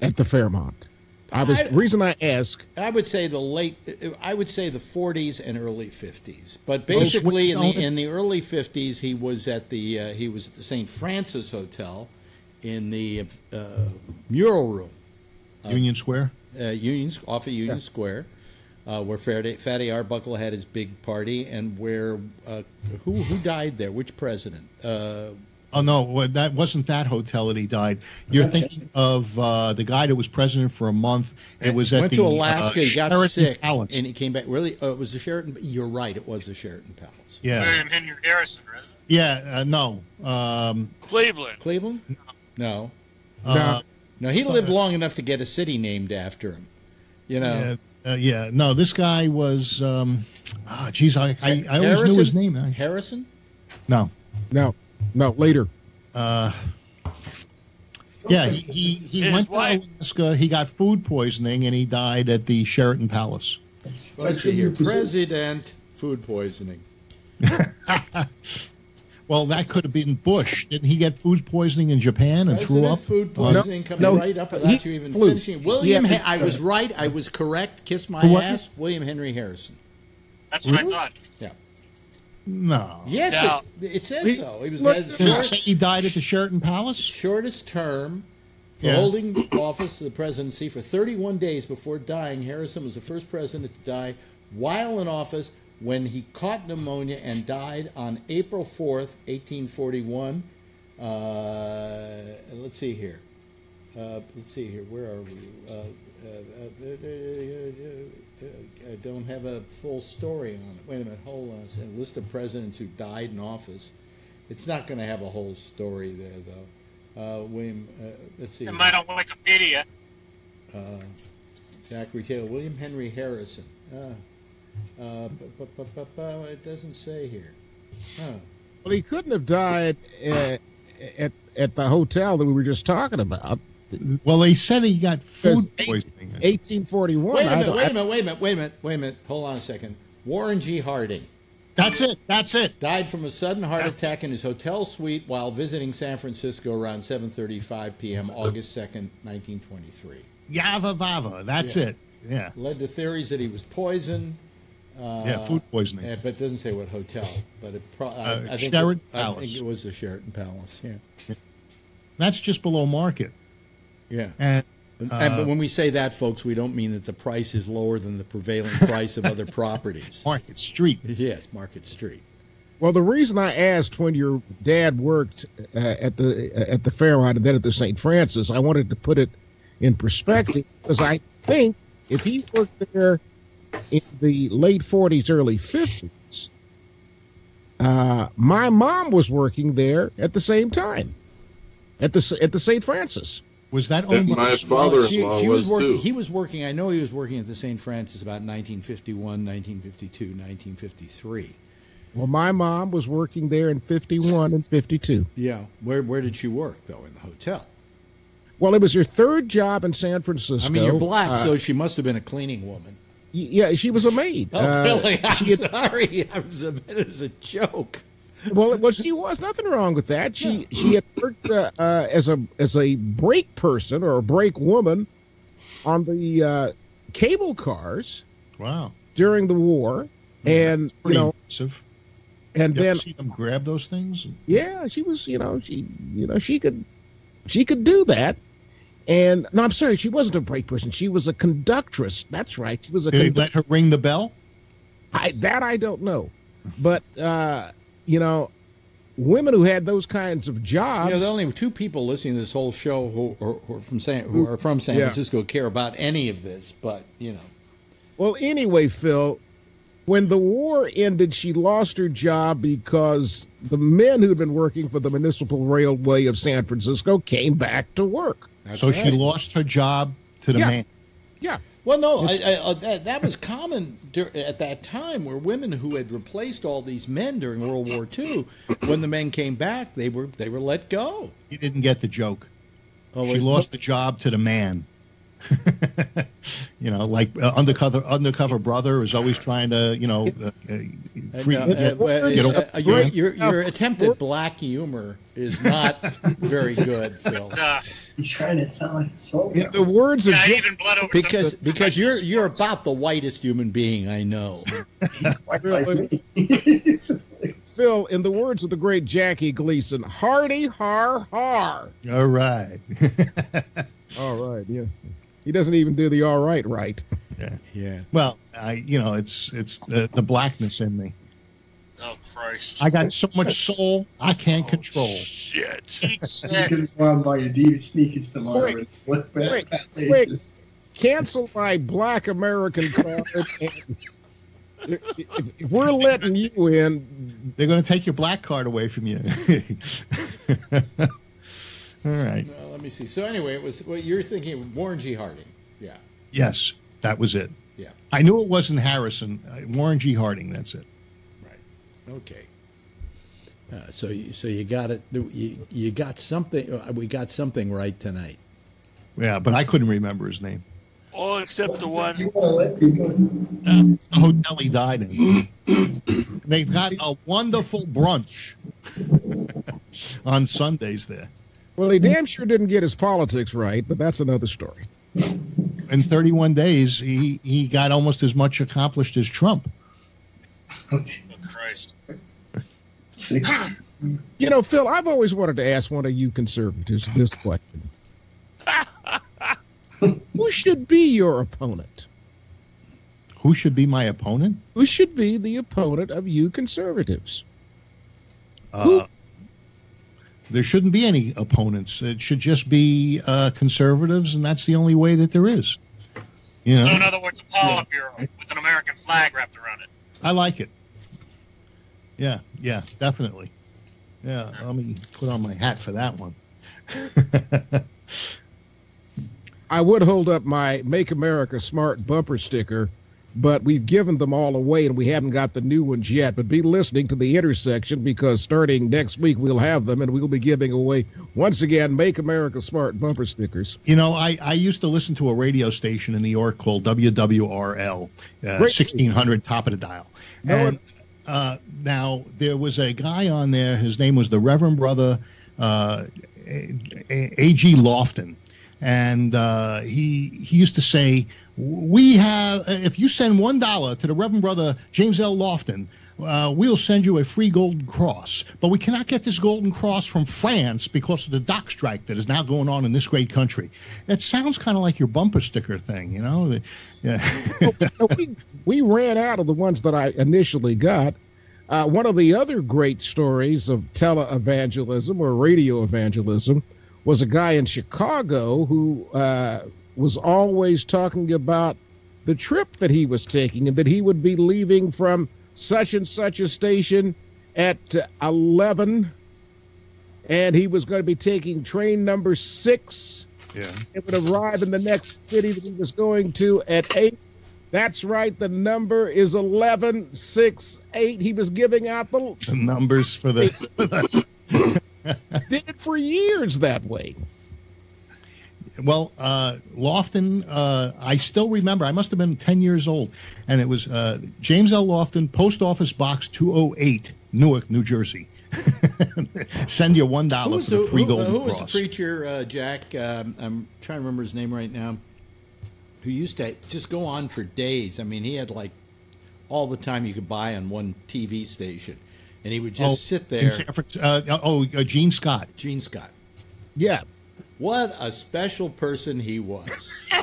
at the Fairmont? I was I- reason I ask. I would say the late, I would say the 40s and early 50s. But basically, in wings the in the early 50s, he was at the uh, he was at the St. Francis Hotel in the uh, mural room, Union Square. uh, Union off of Union Square, uh, where Fatty, Fatty Arbuckle had his big party, and where uh, who who died there? Which president? Oh no, well, that wasn't that hotel that he died. You're thinking of uh, the guy that was president for a month. It was at went the to Alaska. uh, he got Sheraton sick, Palace. and he came back. Really, uh, it was the Sheraton. You're right. It was the Sheraton Palace. yeah, William Henry Harrison, isn't it? yeah, uh, no, um, Cleveland. Cleveland? No. uh, No, he lived long enough to get a city named after him. You know, yeah, uh, yeah, no. This guy was. Um, ah, geez, I, I, I always knew his name. Harrison. No, No, no, later. uh, yeah, he he, he went wife. to Alaska. He got food poisoning and he died at the Sheraton Palace. Let's see here. President food poisoning. (laughs) Well, that could have been Bush. Didn't he get food poisoning in Japan and threw up? food on- poisoning comes no, right up without he you even flew. finishing. William, Yeah. Hen- I was right. I was correct. Kiss my Who ass. William Henry Harrison. That's what Really? I thought. Yeah. No. Yes, Now- it, it says He- so. He was look, had his short, he died at the Sheraton Palace? shortest term for Yeah. holding (coughs) office of the presidency for 31 days before dying. Harrison was the first president to die while in office when he caught pneumonia and died on April 4th, 1841. Uh, let's see here. Uh, let's see here. Where are we? Uh, uh, uh, uh, uh, uh, I don't have a full story on it. Wait a minute. Hold on. a second. List of presidents who died in office. It's not going to have a whole story there, though. Uh, William, uh, let's see. It might on Wikipedia. Uh, Zachary Taylor, William Henry Harrison. Uh, uh, bu- bu- bu- bu- bu- it doesn't say here. Huh. Well, he couldn't have died uh, at at the hotel that we were just talking about. Well, they said he got food poisoning. 1841. Wait a I minute, wait a minute, wait a minute, wait a minute, wait a minute. Hold on a second. Warren G. Harding That's it. That's it. died from a sudden heart attack in his hotel suite while visiting San Francisco around 7:35 p.m. August 2nd, 1923. Yava Vava. That's Yeah. it. Yeah. Led to theories that he was poisoned. Uh, Yeah, food poisoning. uh, but it doesn't say what hotel. But it pro- I, Uh, I think Sheraton it, I think it was the Sheraton Palace. Yeah, That's just below market. Yeah. And And, uh, but when we say that, folks, we don't mean that the price is lower than the prevailing (laughs) price of other properties. Market Street. Yes, Market Street. Well, the reason I asked when your dad worked uh, at the uh, at the Fairmont and then at the St. Francis, I wanted to put it in perspective (laughs) because I think if he worked there in the late 40s, early 50s, uh, my mom was working there at the same time at the at the St. Francis. Was that That owned my the father-in-law She, she was, was working. too. He was working. I know he was working at the St. Francis about 1951, 1952, 1953. Well, my mom was working there in 51 and 52. Yeah. Where Where did she work though? In the hotel. Well, it was her third job in San Francisco. I mean, you're black, Uh, so she must have been a cleaning woman. y- yeah, she was a maid. Oh, Uh, really? I'm she had- sorry. (laughs) I was a bit as a joke. Well, well, she was nothing wrong with that. She she had worked uh, uh, as a as a brake person or a brake woman on the uh, cable cars Wow. during the war, and you know, impressive. and You then see them grab those things? yeah, she was, you know, she, you know, she could, she could do that. And no, I'm sorry, she wasn't a brake person. She was a conductress. That's right. She was a. Did they let her ring the bell? I, that I don't know, but uh, you know, women who had those kinds of jobs. You know, the only two people listening to this whole show who, are, who are from San who are from San Yeah. Francisco care about any of this, but you know, Well, anyway, Phil, when the war ended, she lost her job because the men who'd been working for the Municipal Railway of San Francisco came back to work. so she lost her job to the Yeah. man. Yeah. Well, no, I, I, uh, that, that was common dur- at that time, where women who had replaced all these men during World War II, when the men came back, they were they were let go. You didn't get the joke. Oh, she wait, lost the job to the man. (laughs) you know, like uh, undercover undercover brother is always trying to, you know, uh, uh, free, uh, get- get a- your, your, your (laughs) attempt at black humor is not very good, (laughs) Phil. Uh, You're trying to sound like a soldier. In the words of yeah, Jim- even blood over Because some- because you're you're about the whitest human being I know. White like me. Phil, in the words of the great Jackie Gleason, "Hardy har har." All right. All right, yeah. He doesn't even do the all right right. yeah. Yeah. Well, I, you know, it's it's the, the blackness in me. Oh Christ! I got so much soul I can't oh, control. Shit. Eat (laughs) You shit. can go out buy Adidas sneakers tomorrow. Wait, and flip back wait, that wait. Cancel my black American card. and if, (laughs) if- if we're letting you in, They're going to take your black card away from you. (laughs) All right. Well, let me see. So anyway, it was well, you're thinking of Warren G. Harding. Yeah. Yes, that was it. Yeah. I knew it wasn't Harrison. Uh, Warren G. Harding. That's it. Right. Okay. Uh, so you, so you got it. You, you got something. uh, We got something right tonight. Yeah, but I couldn't remember his name. All except the one. You want to let people. The hotel he died in. They've got a wonderful brunch (laughs) on Sundays there. Well, he damn sure didn't get his politics right, but that's another story. In 31 days, he, he got almost as much accomplished as Trump. Oh Christ! (laughs) You know, Phil, I've always wanted to ask one of you conservatives this question. (laughs) Who should be your opponent? Who should be my opponent? Who should be the opponent of you conservatives? Uh, there shouldn't be any opponents. It should just be uh, conservatives, and that's the only way that there is. You So in other words, a Politburo with an American flag wrapped around it. I like it. Yeah, yeah, definitely. Yeah, let me put on my hat for that one. (laughs) I would hold up my Make America Smart bumper sticker, but we've given them all away and we haven't got the new ones yet. But be listening to the intersection because starting next week we'll have them and we'll be giving away once again Make America Smart bumper stickers. You know, I, I used to listen to a radio station in New York called WWRL, uh, 1600 top of the dial. And uh, now there was a guy on there. His name was the Reverend Brother uh, A.G. Lofton. And uh, he he used to say, "We have if you send one dollar to the Reverend Brother James L. Lofton, uh, we'll send you a free golden cross. But we cannot get this golden cross from France because of the dock strike that is now going on in this great country. It sounds kind of like your bumper sticker thing, you know? The- Yeah. (laughs) We, we ran out of the ones that I initially got. Uh, one of the other great stories of televangelism or radio evangelism was a guy in Chicago who uh, was always talking about the trip that he was taking and that he would be leaving from such and such a station at uh, 11 and he was going to be taking train number six. Yeah. it would arrive in the next city that he was going to at 8 that's right the number is 1168 he was giving out the the numbers for the (laughs) did it for years that way well uh lofton uh i still remember i must have been 10 years old and it was uh james l lofton post office box 208 newark new jersey (laughs) send you one dollar for the free who, golden who was the preacher, uh, Jack? Um, I'm trying to remember his name right now. Who used to just go on for days? I mean, he had like all the time you could buy on one TV station, and he would just Oh, sit there. San uh, oh, uh, Gene Scott. Gene Scott. Yeah. What a special person he was. (laughs)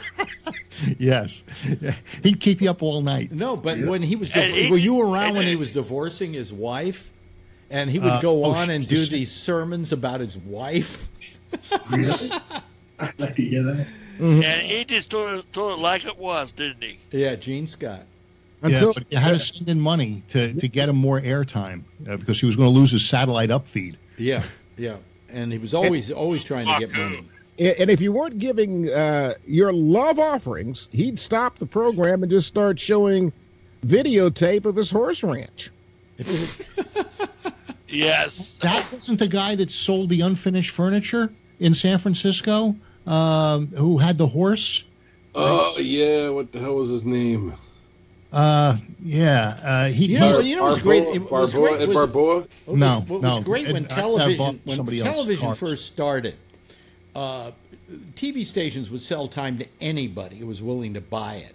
Yes, he'd keep you up all night. No, but when he was, And div- he- were you around when he was divorcing his wife? And he would Uh, go oh, on and do these sermons about his wife. Really? (laughs) I'd like to hear that. And he just told it, told it like it was, didn't he? Yeah, Gene Scott. Until yeah, but you had to send in money to, to get him more airtime uh, because he was going to lose his satellite upfeed. Yeah, yeah. And he was always always trying to get Fuck money. and if you weren't giving uh, your love offerings, he'd stop the program and just start showing videotape of his horse ranch. (laughs) Yes. That wasn't the guy that sold the unfinished furniture in San Francisco, um, who had the horse. Oh yeah, what the hell was his name? Uh, yeah, uh, he. You know, you know what's great? It Barboa, was great Ed was- Barboa? What was, No, what no. was great when And I- I television when television first started, uh, TV stations would sell time to anybody who was willing to buy it,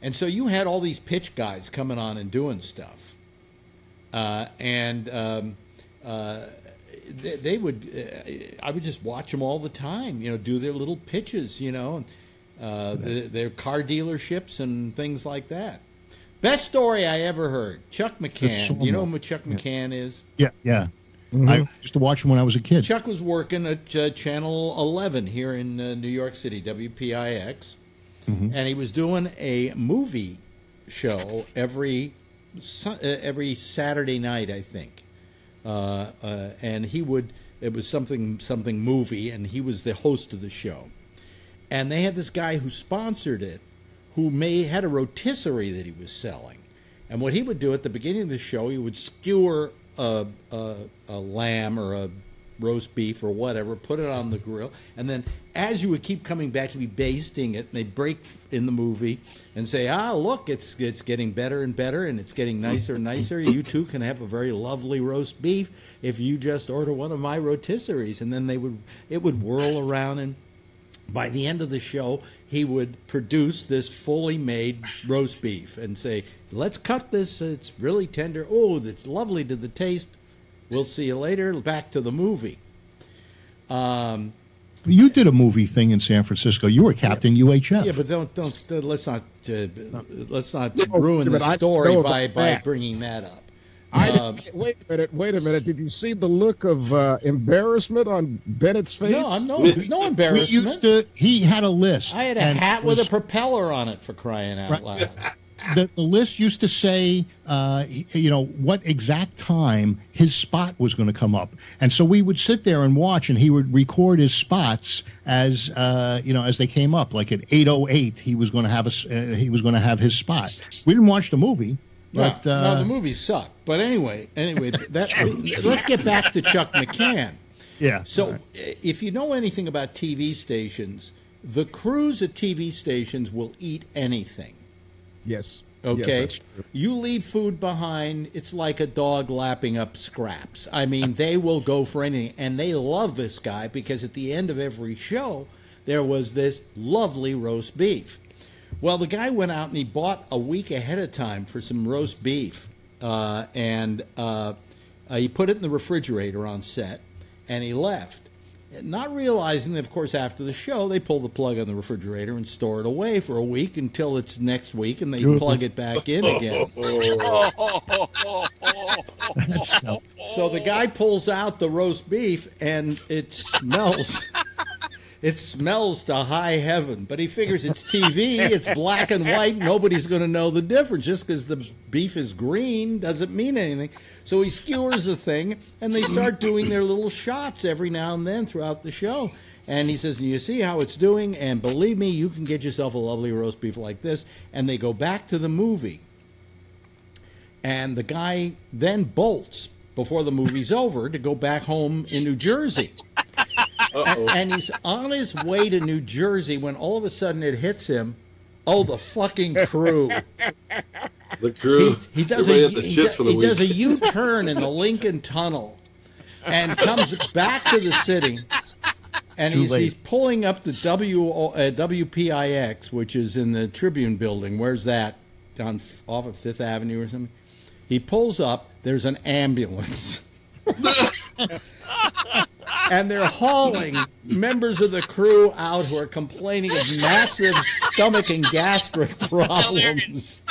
and so you had all these pitch guys coming on and doing stuff, uh, and um, uh, they, they would. Uh, I would just watch them all the time. You know, do their little pitches. You know, uh, the, their car dealerships and things like that. Best story I ever heard. Chuck McCann. You know who Chuck McCann is? yeah, yeah. I used to watch him when I was a kid. Chuck was working at uh, Channel 11 here in uh, New York City, WPIX, and he was doing a movie show every uh, every Saturday night, I think. Uh, uh, and he would it was something something movie, and he was the host of the show. And they had this guy who sponsored it, who may had a rotisserie that he was selling. And what he would do at the beginning of the show, he would skewer a, a, a lamb or a roast beef or whatever, put it on the grill, and then as you would keep coming back, he'd be basting it, and they'd break in the movie and say, "Ah, look, it's it's getting better and better, and it's getting nicer and nicer. You too can have a very lovely roast beef if you just order one of my rotisseries." And then they would it would whirl around and by the end of the show, he would produce this fully made roast beef and say, "Let's cut this. It's really tender. Oh, it's lovely to the taste. We'll see you later. Back to the movie." Um, You did a movie thing in San Francisco. You were Captain UHF. yeah, but don't don't uh, let's not uh, let's not No, ruin the story by by that. bringing that up. I Um, wait a minute, wait a minute. Did you see the look of uh, embarrassment on Bennett's face? no, I'm no no we used to. He had a list. I had a hat with was- a propeller on it for crying out Right. loud. (laughs) the, the list used to say, uh, you know, what exact time his spot was going to come up, and so we would sit there and watch, and he would record his spots as, uh, you know, as they came up. Like at eight oh eight, he was going to have a, s- uh, he was going to have his spot. We didn't watch the movie, but no, uh, no, the movies suck. But anyway, anyway, (laughs) that let's get back to Chuck McCann. (laughs) yeah. So, if you know anything about TV stations, the crews at TV stations will eat anything. Yes. Okay, Yes, you leave food behind, it's like a dog lapping up scraps. I mean, they will go for anything, and they love this guy because at the end of every show, there was this lovely roast beef. Well, the guy went out and he bought a week ahead of time for some roast beef, uh, and uh, uh, he put it in the refrigerator on set, and he left. Not realizing that, of course, after the show, they pull the plug on the refrigerator and store it away for a week until it's next week, and they plug it back in again. (laughs) So the guy pulls out the roast beef, and it smells. It smells to high heaven, but he figures it's TV, it's black and white, nobody's going to know the difference. Just because the beef is green doesn't mean anything. So he skewers the thing, and they start doing their little shots every now and then throughout the show. And he says, You see how it's doing? And believe me, you can get yourself a lovely roast beef like this. And they go back to the movie. And the guy then bolts before the movie's over to go back home in New Jersey. And, and he's on his way to New Jersey when all of a sudden it hits him. Oh, the fucking crew! The crew. He does Everybody a had the he, shit do- for the he does a week. U-turn in the (laughs) Lincoln Tunnel, and comes back to the city. And he's, he's pulling up the W uh, WPIX, which is in the Tribune building. Where's that? down off of Fifth Avenue or something. He pulls up. There's an ambulance. (laughs) and they're hauling members of the crew out who are complaining of massive stomach and gastric (laughs) problems.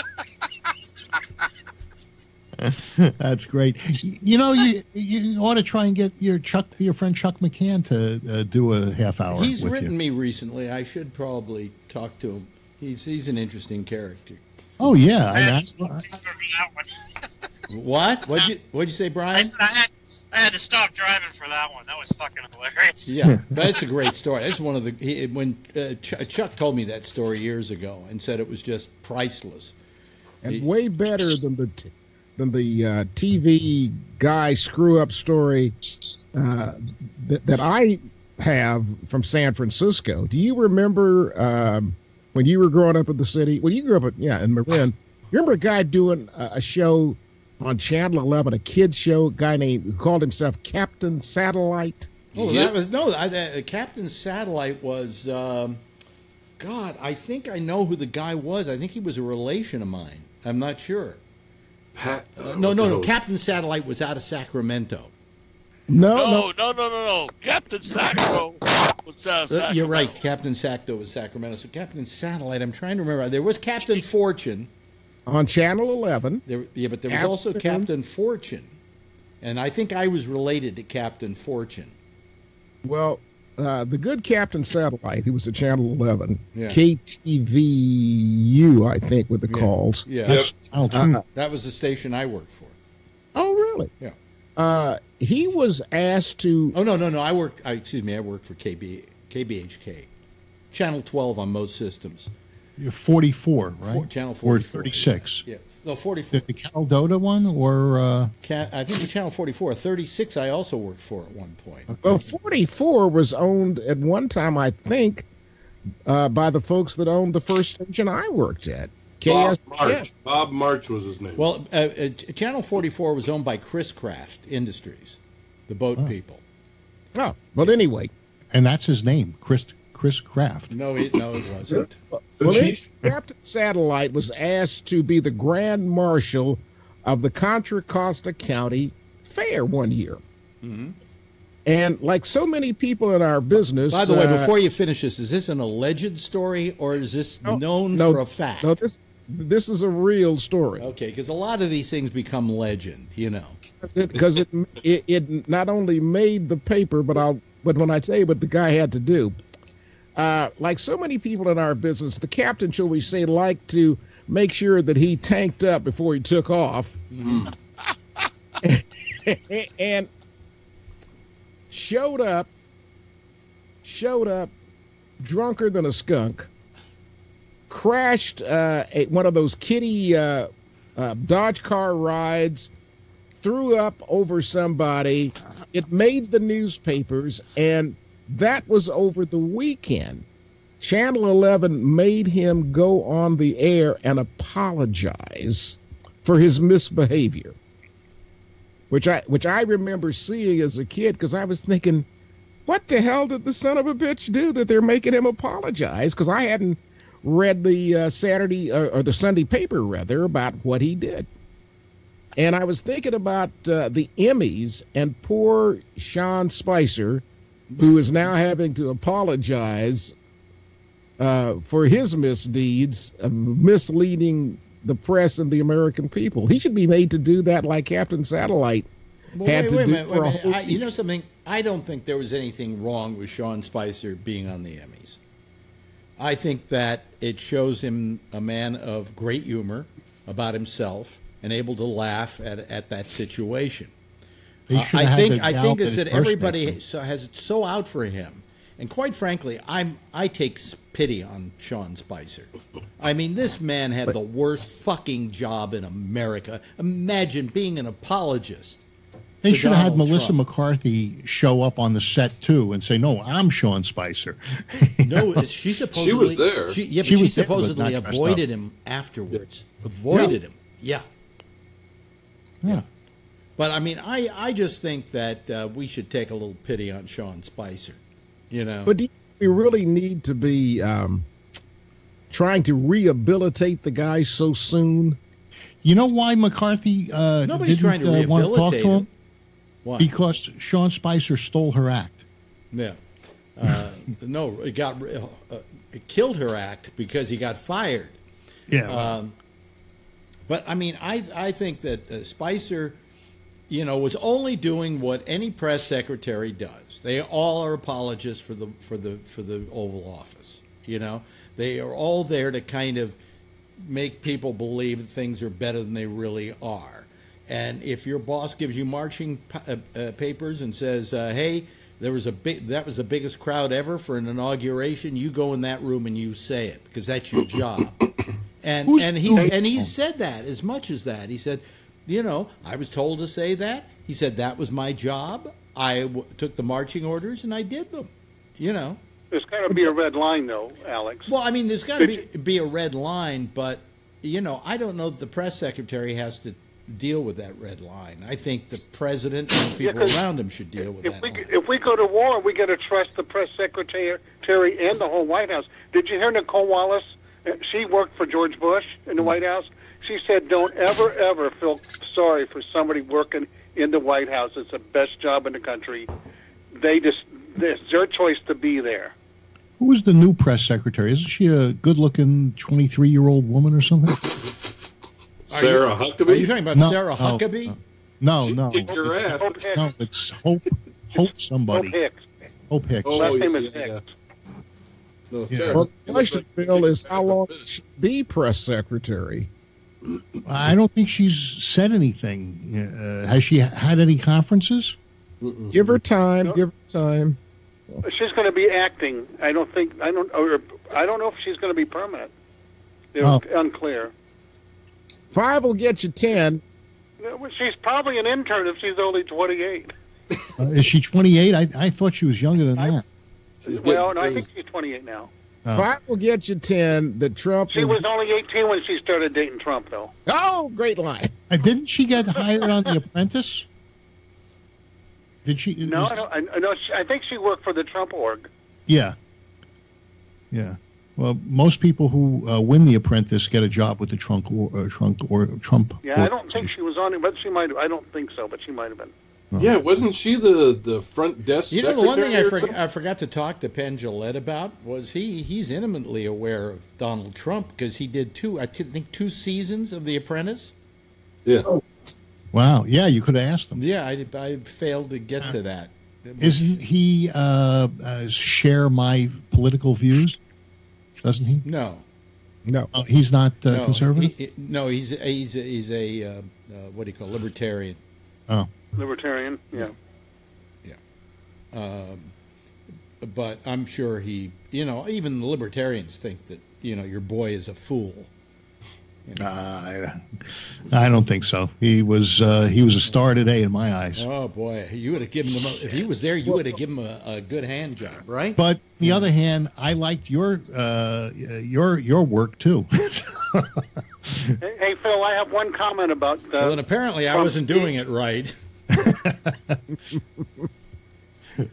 (laughs) That's great. You- You know, you you ought to try and get your Chuck, your friend Chuck McCann to uh, do a half hour. He's with written you. me recently. I should probably talk to him. He's he's an interesting character. Oh yeah, I, I, What? What'd you What'd you say, I, Brian? said I, had, I had to stop driving for that one. That was fucking hilarious. Yeah, that's a great story. That's one of the he, when uh, Ch- Chuck told me that story years ago and said it was just priceless. and He- way better than the t- than the uh, TV guy screw up story uh, that, that I have from San Francisco. Do you remember um, when you were growing up in the city? When you grew up, at, yeah, in Marin. You remember a guy doing a, a show on Channel Eleven, a kid show? A guy named who called himself Captain Satellite. Oh, that was no. I, uh, Captain Satellite was. Um, God, I think I know who the guy was. I think he was a relation of mine. I'm not sure. Pat, Uh, no, no, no. Captain Satellite was out of Sacramento. No, No, no, no, no, no. Captain Sacto was uh, Uh, You're right. Captain Sacto was Sacramento. So Captain Satellite. I'm trying to remember. There was Captain Fortune. On Channel Eleven. There, yeah, but there was also Captain- Captain Fortune, and I think I was related to Captain Fortune. Well, uh, the good Captain Satellite, he was at Channel 11, Yeah. KTVU, I think, with the Yeah. calls. Yeah, that's Channel two. Uh, that was the station I worked for. oh, really? Yeah. Uh, he was asked to. Oh no, no, no. I worked. I, excuse me. I worked for KB, KBHK, Channel 12 on most systems. You're 44, right? Four- channel Or 36. Yeah, no 44. The, the Caldota one, or uh, Ca- I think the Channel 44. 36. I also worked for at one point. Well, 44 was owned at one time, I think, uh, by the folks that owned the first station I worked at. Bob KSPN. March. Bob March was his name. Well, uh, uh, Channel 44 was owned by Chris Craft Industries, the boat people. Oh, well, anyway. and that's his name, Chris Chris Kraft. No, it, no, it wasn't. (laughs) Well, then, Captain Satellite was asked to be the Grand Marshal of the Contra Costa County Fair one year. Mhm. And like so many people in our business. By the way, uh, before you finish this, is this an alleged story or is this No, known no, for a fact? No, this this is a real story. Okay, because a lot of these things become legend, you know. because it, it it not only made the paper, but I'll but when I tell you what the guy had to do, uh, like so many people in our business, the captain, shall we say, liked to make sure that he tanked up before he took off, (laughs) and showed up, showed up, drunker than a skunk, crashed uh, a, one of those kitty uh, uh, Dodge car rides threw up over somebody. It made the newspapers, and that was over the weekend. Channel 11 made him go on the air and apologize for his misbehavior, which I which I remember seeing as a kid because I was thinking, what the hell did the son of a bitch do that they're making him apologize? Because I hadn't read the uh, Saturday or, or the Sunday paper rather about what he did. And I was thinking about uh, the Emmys and poor Sean Spicer, who is now having to apologize uh, for his misdeeds of misleading the press and the American people. He should be made to do that like Captain Satellite Well, had wait, to wait a do minute, for a a minute. whole I, you know something? I don't think there was anything wrong with Sean Spicer being on the Emmys. I think that it shows him a man of great humor about himself and able to laugh at, at that situation. They Uh, I have think had I think that is that impersonated everybody so, has it so out for him, and quite frankly, I'm I take pity on Sean Spicer. I mean, this man had the worst fucking job in America. Imagine being an apologist. They to should have had Melissa Trump. McCarthy show up on the set too and say, "No, I'm Sean Spicer." (laughs) No, is she supposedly was there. She, yeah, but She she, was there, supposedly avoided up. him afterwards. Avoided him. Yeah. Yeah. But I mean, I I just think that uh, we should take a little pity on Sean Spicer. You know. But do we really need to be um, trying to rehabilitate the guy so soon? You know why McCarthy uh, Nobody's didn't trying to uh, want to talk rehabilitate to him? him. Why? Because Sean Spicer stole her act. Yeah. Uh, (laughs) no, it got uh, it killed her act because he got fired. Yeah. Um, but I mean, I I think that uh, Spicer, you know, was only doing what any press secretary does. They all are apologists for the for the for the Oval Office. You know, they are all there to kind of make people believe that things are better than they really are. And if your boss gives you marching pa- uh, uh, papers and says, uh, "Hey, there was a big that was the biggest crowd ever for an inauguration," you go in that room and you say it because that's your job. And and doing- and he said that as much as that. He said, you know, I was told to say that. He said that was my job. I w- took the marching orders and I did them. You know. There's got to be a red line, though, Alex. Well, I mean, there's got to be be a red line, but you know, I don't know that the press secretary has to deal with that red line. I think the president and the Yeah, around him should deal with If that. we line. if we go to war, we got to trust the press secretary and the whole White House. Did you hear Nicolle Wallace? Uh, She worked for George Bush in the White House. She said, "Don't ever ever feel sorry for somebody working in the White House. It's the best job in the country. They just it's their choice to be there." Who is the new press secretary? Isn't she a good-looking 23-year-old woman or something? (laughs) Sarah Are Huckabee. you talking about No, Sarah Huckabee? No, She no. kicked your ass. Hope Hicks. No, it's Hope. Hope Hope somebody. Hicks. Hope Hicks. Oh, Last name yeah, is yeah. Hicks. No, Yeah. Well, the question, looks like Phil, a is how long should she be press secretary? I don't think she's said anything. Uh, has she had any conferences? Mm-mm. Give her time. No. Give her time. She's going to be acting. I don't think I don't or I don't know if she's going to be permanent. It's Oh. unclear. Five will get you ten. No, well, She's probably an intern if she's only 28. Uh, is she 28? I, I thought she was younger than I- that. She's Well, no, I think she's 28 now. Oh. Five will get you ten. That Trump. She was only 18 when she started dating Trump, though. Oh, great line. Uh, didn't she get hired on The Apprentice? Did she? No, is- I, don't, I, I know. She, I think she worked for the Trump org. Yeah. Yeah. Well, most people who uh, win The Apprentice get a job with the Trump or uh, Trump or Trump. Yeah, I don't think she was on it, but she might. have I don't think so, but she might have been. Yeah, wasn't she the the front desk? You know, the one thing I, for. I forgot to talk to Penn Jillette about was he he's intimately aware of Donald Trump because he did two I t- think two seasons of The Apprentice. Yeah. Wow. Yeah, you could have asked them. Yeah, I, I failed to get to that. Isn't he uh, uh, share my political views? Doesn't he? No, No. Oh, he's not uh, no, conservative. he- he- no, he's he's he's a uh, uh, what do you call libertarian. oh, Libertarian. Yeah. Yeah. Um, but I'm sure he, you know, even the libertarians think that you know your boy is a fool. uh, I, I don't think so. He was uh, he was a star today in my eyes. Oh boy, you would have given him a, if he was there, you would have given him a, a good hand job, right? But on the other hand, I liked your uh, your your work too. (laughs) Hey, hey, Phil, I have one comment about. Uh, well, then apparently I wasn't doing it right. (laughs)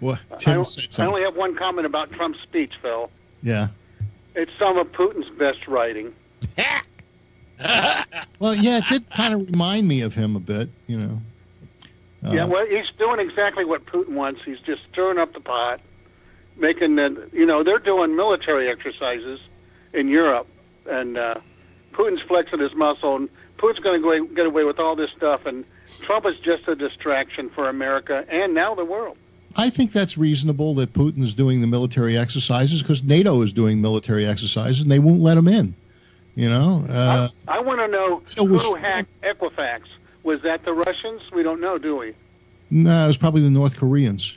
what I, Tim don't- said I only have one comment about Trump's speech, Phil. Yeah. It's some of Putin's best writing. (laughs) Well, yeah, it did kind of remind me of him a bit. You know. Uh, yeah, well, he's doing exactly what Putin wants. He's just stirring up the pot, making the. You know, they're doing military exercises in Europe, and uh, Putin's flexing his muscle, and Putin's going to get away with all this stuff, and Trump is just a distraction for America and now the world. I think that's reasonable that Putin's doing the military exercises because NATO is doing military exercises and they won't let him in. You know. Uh, I want to know It was- who hacked Equifax. Was that the Russians? We don't know, do we? no, it was probably the North Koreans.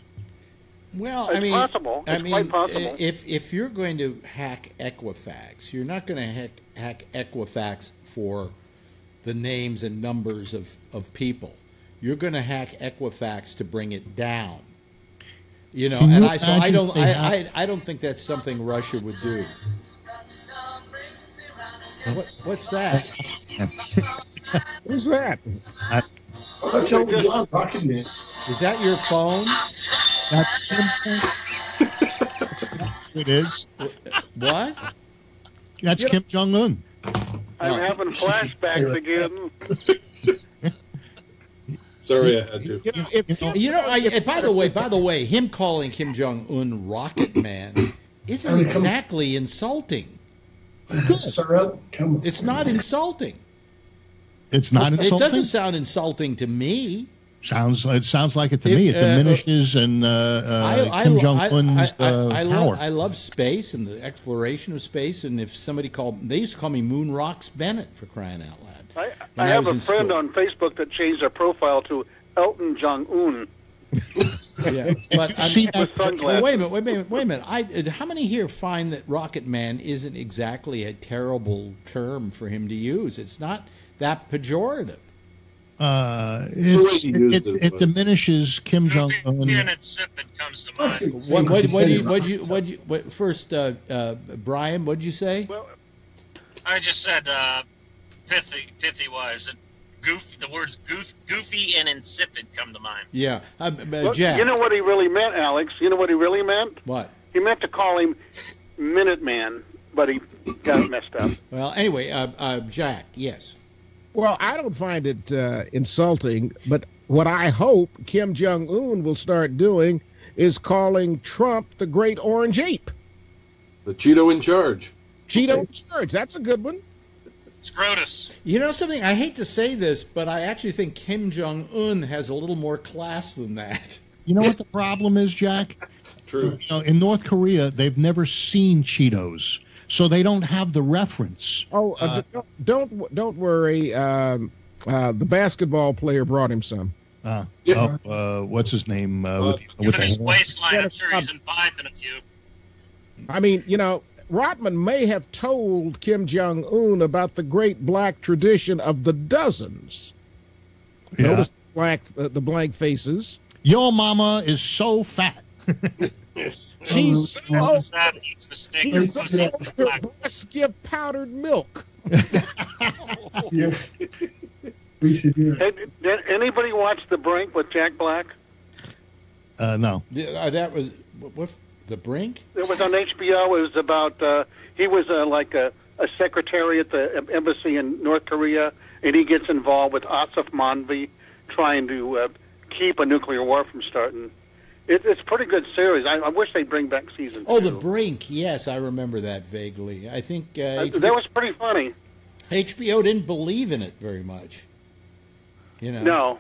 Well, It's I mean, possible. I It's mean, quite possible. if if you're going to hack Equifax, you're not going to hack, hack Equifax for the names and numbers of, of people. You're going to hack Equifax to bring it down. You know, Can and you I so I don't I, I I don't think that's something Russia would do. What what's that? (laughs) Who's that? That's Elton John talking man. Is that your phone? That's (laughs) it is. What? That's You Kim Jong Un. I'm having flashbacks again. (laughs) Sorry, I had to. You know, if, You know, I, and by the way, by the way, him calling Kim Jong Un Rocket Man isn't I mean, come- exactly insulting. Sorrel, come. It's not insulting. It's not insulting. It doesn't sound insulting to me. Sounds it sounds like it to If, me. It uh, diminishes and uh, uh, Kim Jong Un's I, I, uh, I, power. love, I love space and the exploration of space. And if somebody called, they used to call me Moon Rocks Bennett for crying out loud. I, I I have a friend school. on Facebook that changed their profile to Elton Jong Un. Yeah, (laughs) but you I'm- see that- With sunglasses. wait a minute, wait a minute, wait a minute. I, uh, how many here find that Rocket Man isn't exactly a terrible term for him to use? It's not that pejorative. Uh, it's, it, it, it it diminishes Kim Jong Goofy Un. and insipid comes to mind. What, what, what do you, what do you, what do you, what, first, uh, uh, Brian, what did you say? Well, I just said uh, pithy, pithy wise. That goof, the words goof, goofy and insipid come to mind. Yeah, uh, uh, well, Jack. you know what he really meant, Alex? You know what he really meant? what? He meant to call him Minuteman, but he got it messed up. Well, anyway, uh, uh, Jack, yes. Well, I don't find it uh, insulting, but what I hope Kim Jong Un will start doing is calling Trump the Great Orange Ape. The Cheeto in charge. Cheeto in charge—that's a good one. Scrotus. You know something? I hate to say this, but I actually think Kim Jong Un has a little more class than that. You know what the problem is, Jack? True. You know, in North Korea, they've never seen Cheetos, so they don't have the reference. Oh, uh, don't, don't don't worry. Um, uh, the basketball player brought him some. Uh, Yeah. oh, uh, what's his name? Uh, with, with Given the his hair? waistline, I'm sure he's imbibed in a few. I mean, you know, Rodman may have told Kim Jong Un about the great black tradition of the dozens. Yeah. Notice the black, uh, the blank faces. Your mama is so fat. (laughs) She's so, Mrs. Sad eats mistake her she's so pussy for breasts give powdered milk. (laughs) Yeah. We should do it. Hey, did anybody watch The Brink with Jack Black? Uh, no. The- uh, that was what, what? The Brink? It was on HBO. It was about uh, he was uh, like a, a secretary at the embassy in North Korea, and he gets involved with Aasif Mandvi trying to uh, keep a nuclear war from starting. It, it's a pretty good series. I, I wish they'd bring back season. Oh, The. Brink. Yes, I remember that vaguely. I think uh, Uh, HBO, that was pretty funny. HBO didn't believe in it very much. You know, No,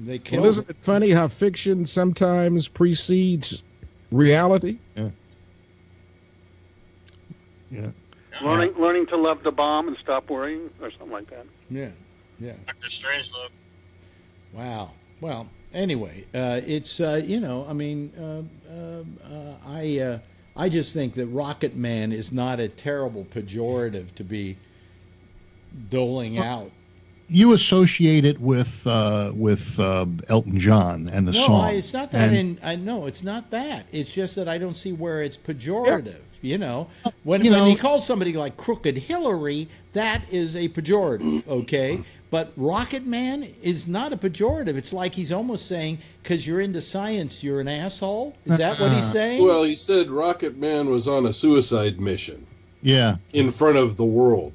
they killed. Well, isn't it funny how fiction sometimes precedes reality? Yeah. Yeah. learning learning to love the bomb and stop worrying, or something like that. Yeah, yeah. Dr. Strangelove. Wow. Well, anyway, uh, it's uh, you know, I mean, uh, uh, uh, I uh, I just think that Rocket Man is not a terrible pejorative to be doling out. You associate it with uh, with uh, Elton John and the no, song. I, it's not that. And- I no, it's not that. It's just that I don't see where it's pejorative. You know, when You when he calls somebody like Crooked Hillary, that is a pejorative. Okay. But Rocket Man is not a pejorative. It's like he's almost saying, because you're into science, you're an asshole. Is that what he's saying? Well, he said Rocket Man was on a suicide mission yeah, in front of the world.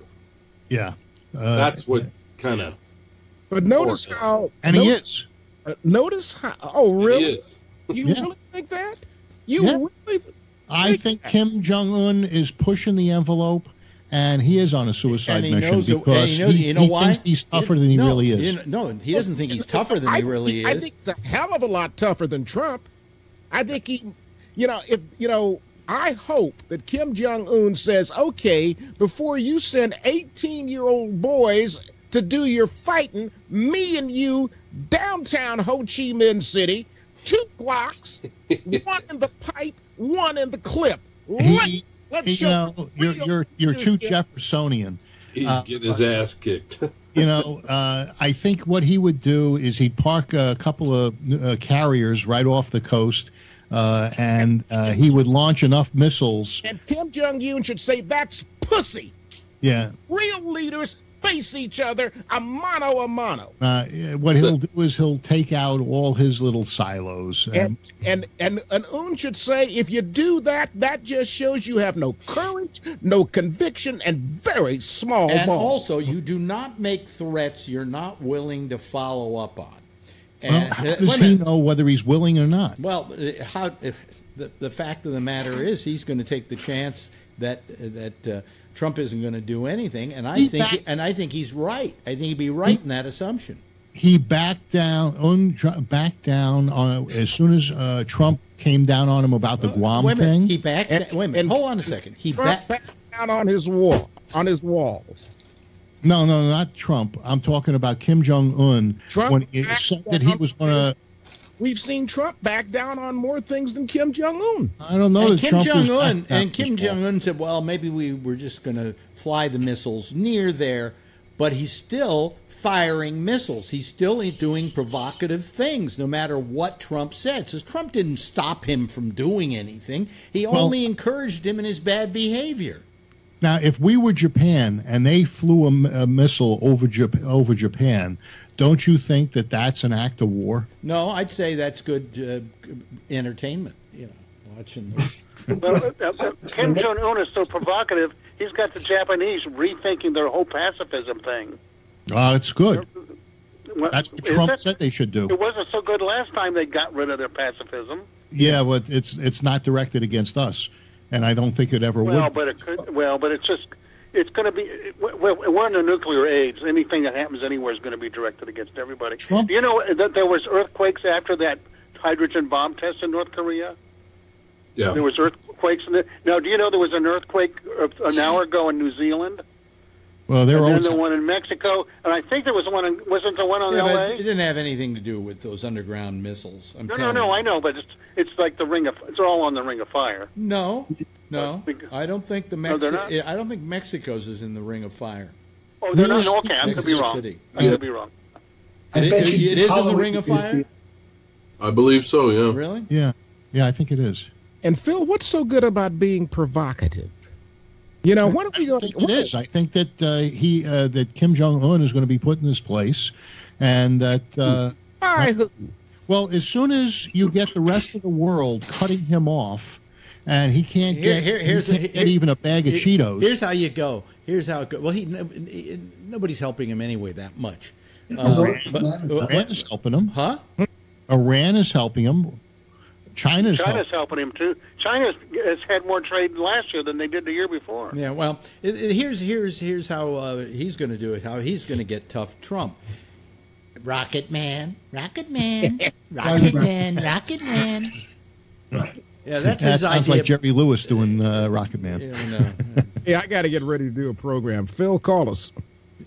yeah. Uh, That's what kind of. But notice how and he notice, is. uh, notice how. Oh, really? He is. You Yeah. really think that? You Yeah. really? Th- I think Kim Jong Un is pushing the envelope, and he is on a suicide and he mission knows, and because he knows, he, you know he why? thinks he's tougher than he no, really is. you know- no, he doesn't think he's tougher than I he really I is. I think he's a hell of a lot tougher than Trump. I think he, you know, if you know, I hope that Kim Jong Un says, okay, before you send 18-year-old boys to do your fighting, me and you downtown Ho Chi Minh City, two blocks, (laughs) one in the pipe, one in the clip. He- Let's, let's you know, you're you're you're too Jeffersonian. He'd Uh, get his ass kicked. (laughs) You know, uh, I think what he would do is he'd park a couple of uh, carriers right off the coast, uh, and uh, he would launch enough missiles. And Kim Jong Un should say, that's pussy. Yeah, Real leaders face each other, a mano a mano. Uh, what he'll do is he'll take out all his little silos. And and and and Un should say, if you do that, that just shows you have no courage, no conviction, and very small and balls. also, you do not make threats you're not willing to follow up on. well, And, how uh, does he know whether he's willing or not? Well, uh, how if the, the fact of the matter is he's going to take the chance that that uh, Trump isn't going to do anything, and I He think back- and I think he's right. I think he'd be right in that assumption. He backed down, un, backed down on as soon as uh, Trump came down on him about the Guam wait minute, thing. he backed. And- wait a minute, hold on a second. He Trump backed. backed down on his wall, on his wall. No, no, not Trump. I'm talking about Kim Jong Un Trump when he backed said that he was going to. We've seen Trump back down on more things than Kim Jong Un. I don't know and that Kim Trump Jong Un and Kim. Jong Un said, "Well, maybe we were just going to fly the missiles near there," but he's still firing missiles. He's still doing provocative things, no matter what Trump said. So Trump didn't stop him from doing anything. He Well- only encouraged him in his bad behavior. Now, if we were Japan and they flew a missile over Jap- over Japan, don't you think that that's an act of war? No, I'd say that's good uh, entertainment. You know, watching. The, (laughs) Well, uh, uh, Kim Jong Un is so provocative. He's got the Japanese rethinking their whole pacifism thing. Uh, it's good. Well, That's what is Trump it? said they should do. It wasn't so good last time they got rid of their pacifism. Yeah, but it's it's not directed against us, and I don't think it ever Well, would. but it could. Well, but it's just. It's going to be. Well, we're in a nuclear age. Anything that happens anywhere is going to be directed against everybody. Trump- Do you know that there was earthquakes after that hydrogen bomb test in North Korea? Yeah. There was earthquakes. In the, now, do you know there was an earthquake uh, an hour ago in New Zealand? well, they're and then always the one in Mexico, and I think there was one. In, wasn't the one on yeah, but L.A.? it didn't have anything to do with those underground missiles. I'm No, no, no. you. I know, but it's it's like the ring of. It's all on the ring of fire. No, no, I don't think the No, they're Mexi- not? I don't think Mexico's is in the Ring of Fire. Oh, they're not. Really? Okay, I could be wrong. City. I could be wrong. I It- bet it- you it this is in the Ring of Fire? the- I believe so. Yeah. Really? yeah, yeah. I think it is. And Phil, what's so good about being provocative? You know, why don't we go? I think it is. I think that uh, he uh, that Kim Jong Un is going to be put in his place, and that uh, By who? well, as soon as you get the rest of the world cutting him off, and he can't Here- get, here- here's a- can't get here- even a bag of Here- Cheetos. Here's how you go. Here's how it goes. Well, he, no- he- nobody's helping him anyway that much. Uh, Iran- but- Iran is uh, Iran is helping him. huh? Iran is helping him. China's, China's helping. helping him too. China has had more trade last year than they did the year before. Yeah. Well, it, it- here's here's here's how uh, he's going to do it. How he's going to get tough Trump. Rocket Man, Rocket Man, (laughs) Rocket Man, Rocket Man. Right. Yeah, that's That his sounds idea. like Jerry Lewis doing uh, Rocket Man. Yeah, no. (laughs) Yeah, I got to get ready to do a program. Phil, call us.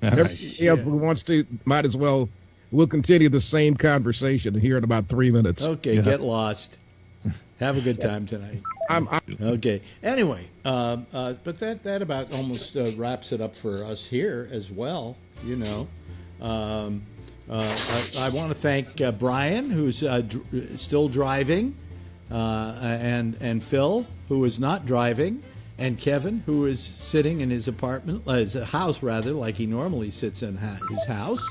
All right. Everybody else who wants to might as well. We'll continue the same conversation here in about three minutes. Okay, Yeah. get lost. Have a good time tonight. I'm, I'm Okay. Anyway, um, uh, but that that about almost uh, wraps it up for us here as well. You know, um, uh, I, I want to thank uh, Brian, who's uh, dr- still driving, uh, and and Phil, who is not driving, and Kevin, who is sitting in his apartment, uh, his house rather, like he normally sits in ha- his house.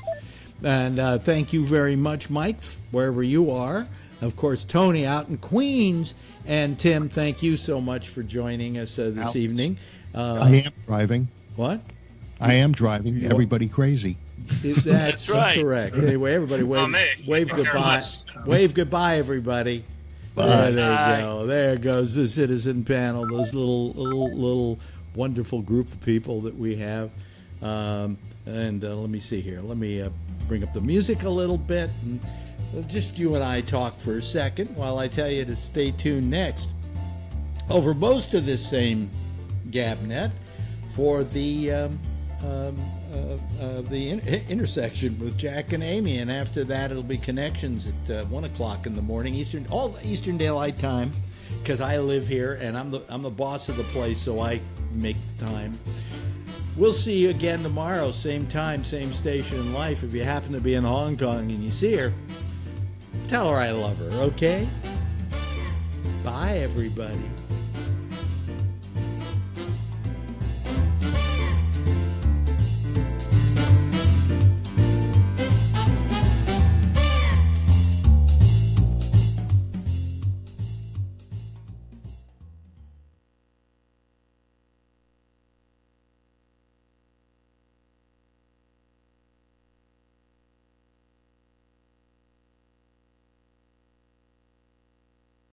And uh, thank you very much, Mike, wherever you are. Of course, Tony out in Queens. And Tim, thank you so much for joining us uh, this Alex. evening. Uh, I am driving. What? I am driving. Everybody crazy. (laughs) That's, That's right. correct. Anyway, everybody wave, wave goodbye. Wave goodbye, everybody. There, there you go. There goes the citizen panel. Those little, little, little wonderful group of people that we have. Um, and uh, let me see here. Let me uh, bring up the music a little bit, and uh, just you and I talk for a second while I tell you to stay tuned next over most of this same GABNet for the um, um, uh, uh, the in- intersection with Jack and Amy, and after that it'll be connections at uh, one o'clock in the morning Eastern, all Eastern Daylight Time, because I live here and I'm the I'm the boss of the place, so I make the time. We'll see you again tomorrow, same time, same station in life. If you happen to be in Hong Kong and you see her, tell her I love her, okay? Bye, everybody.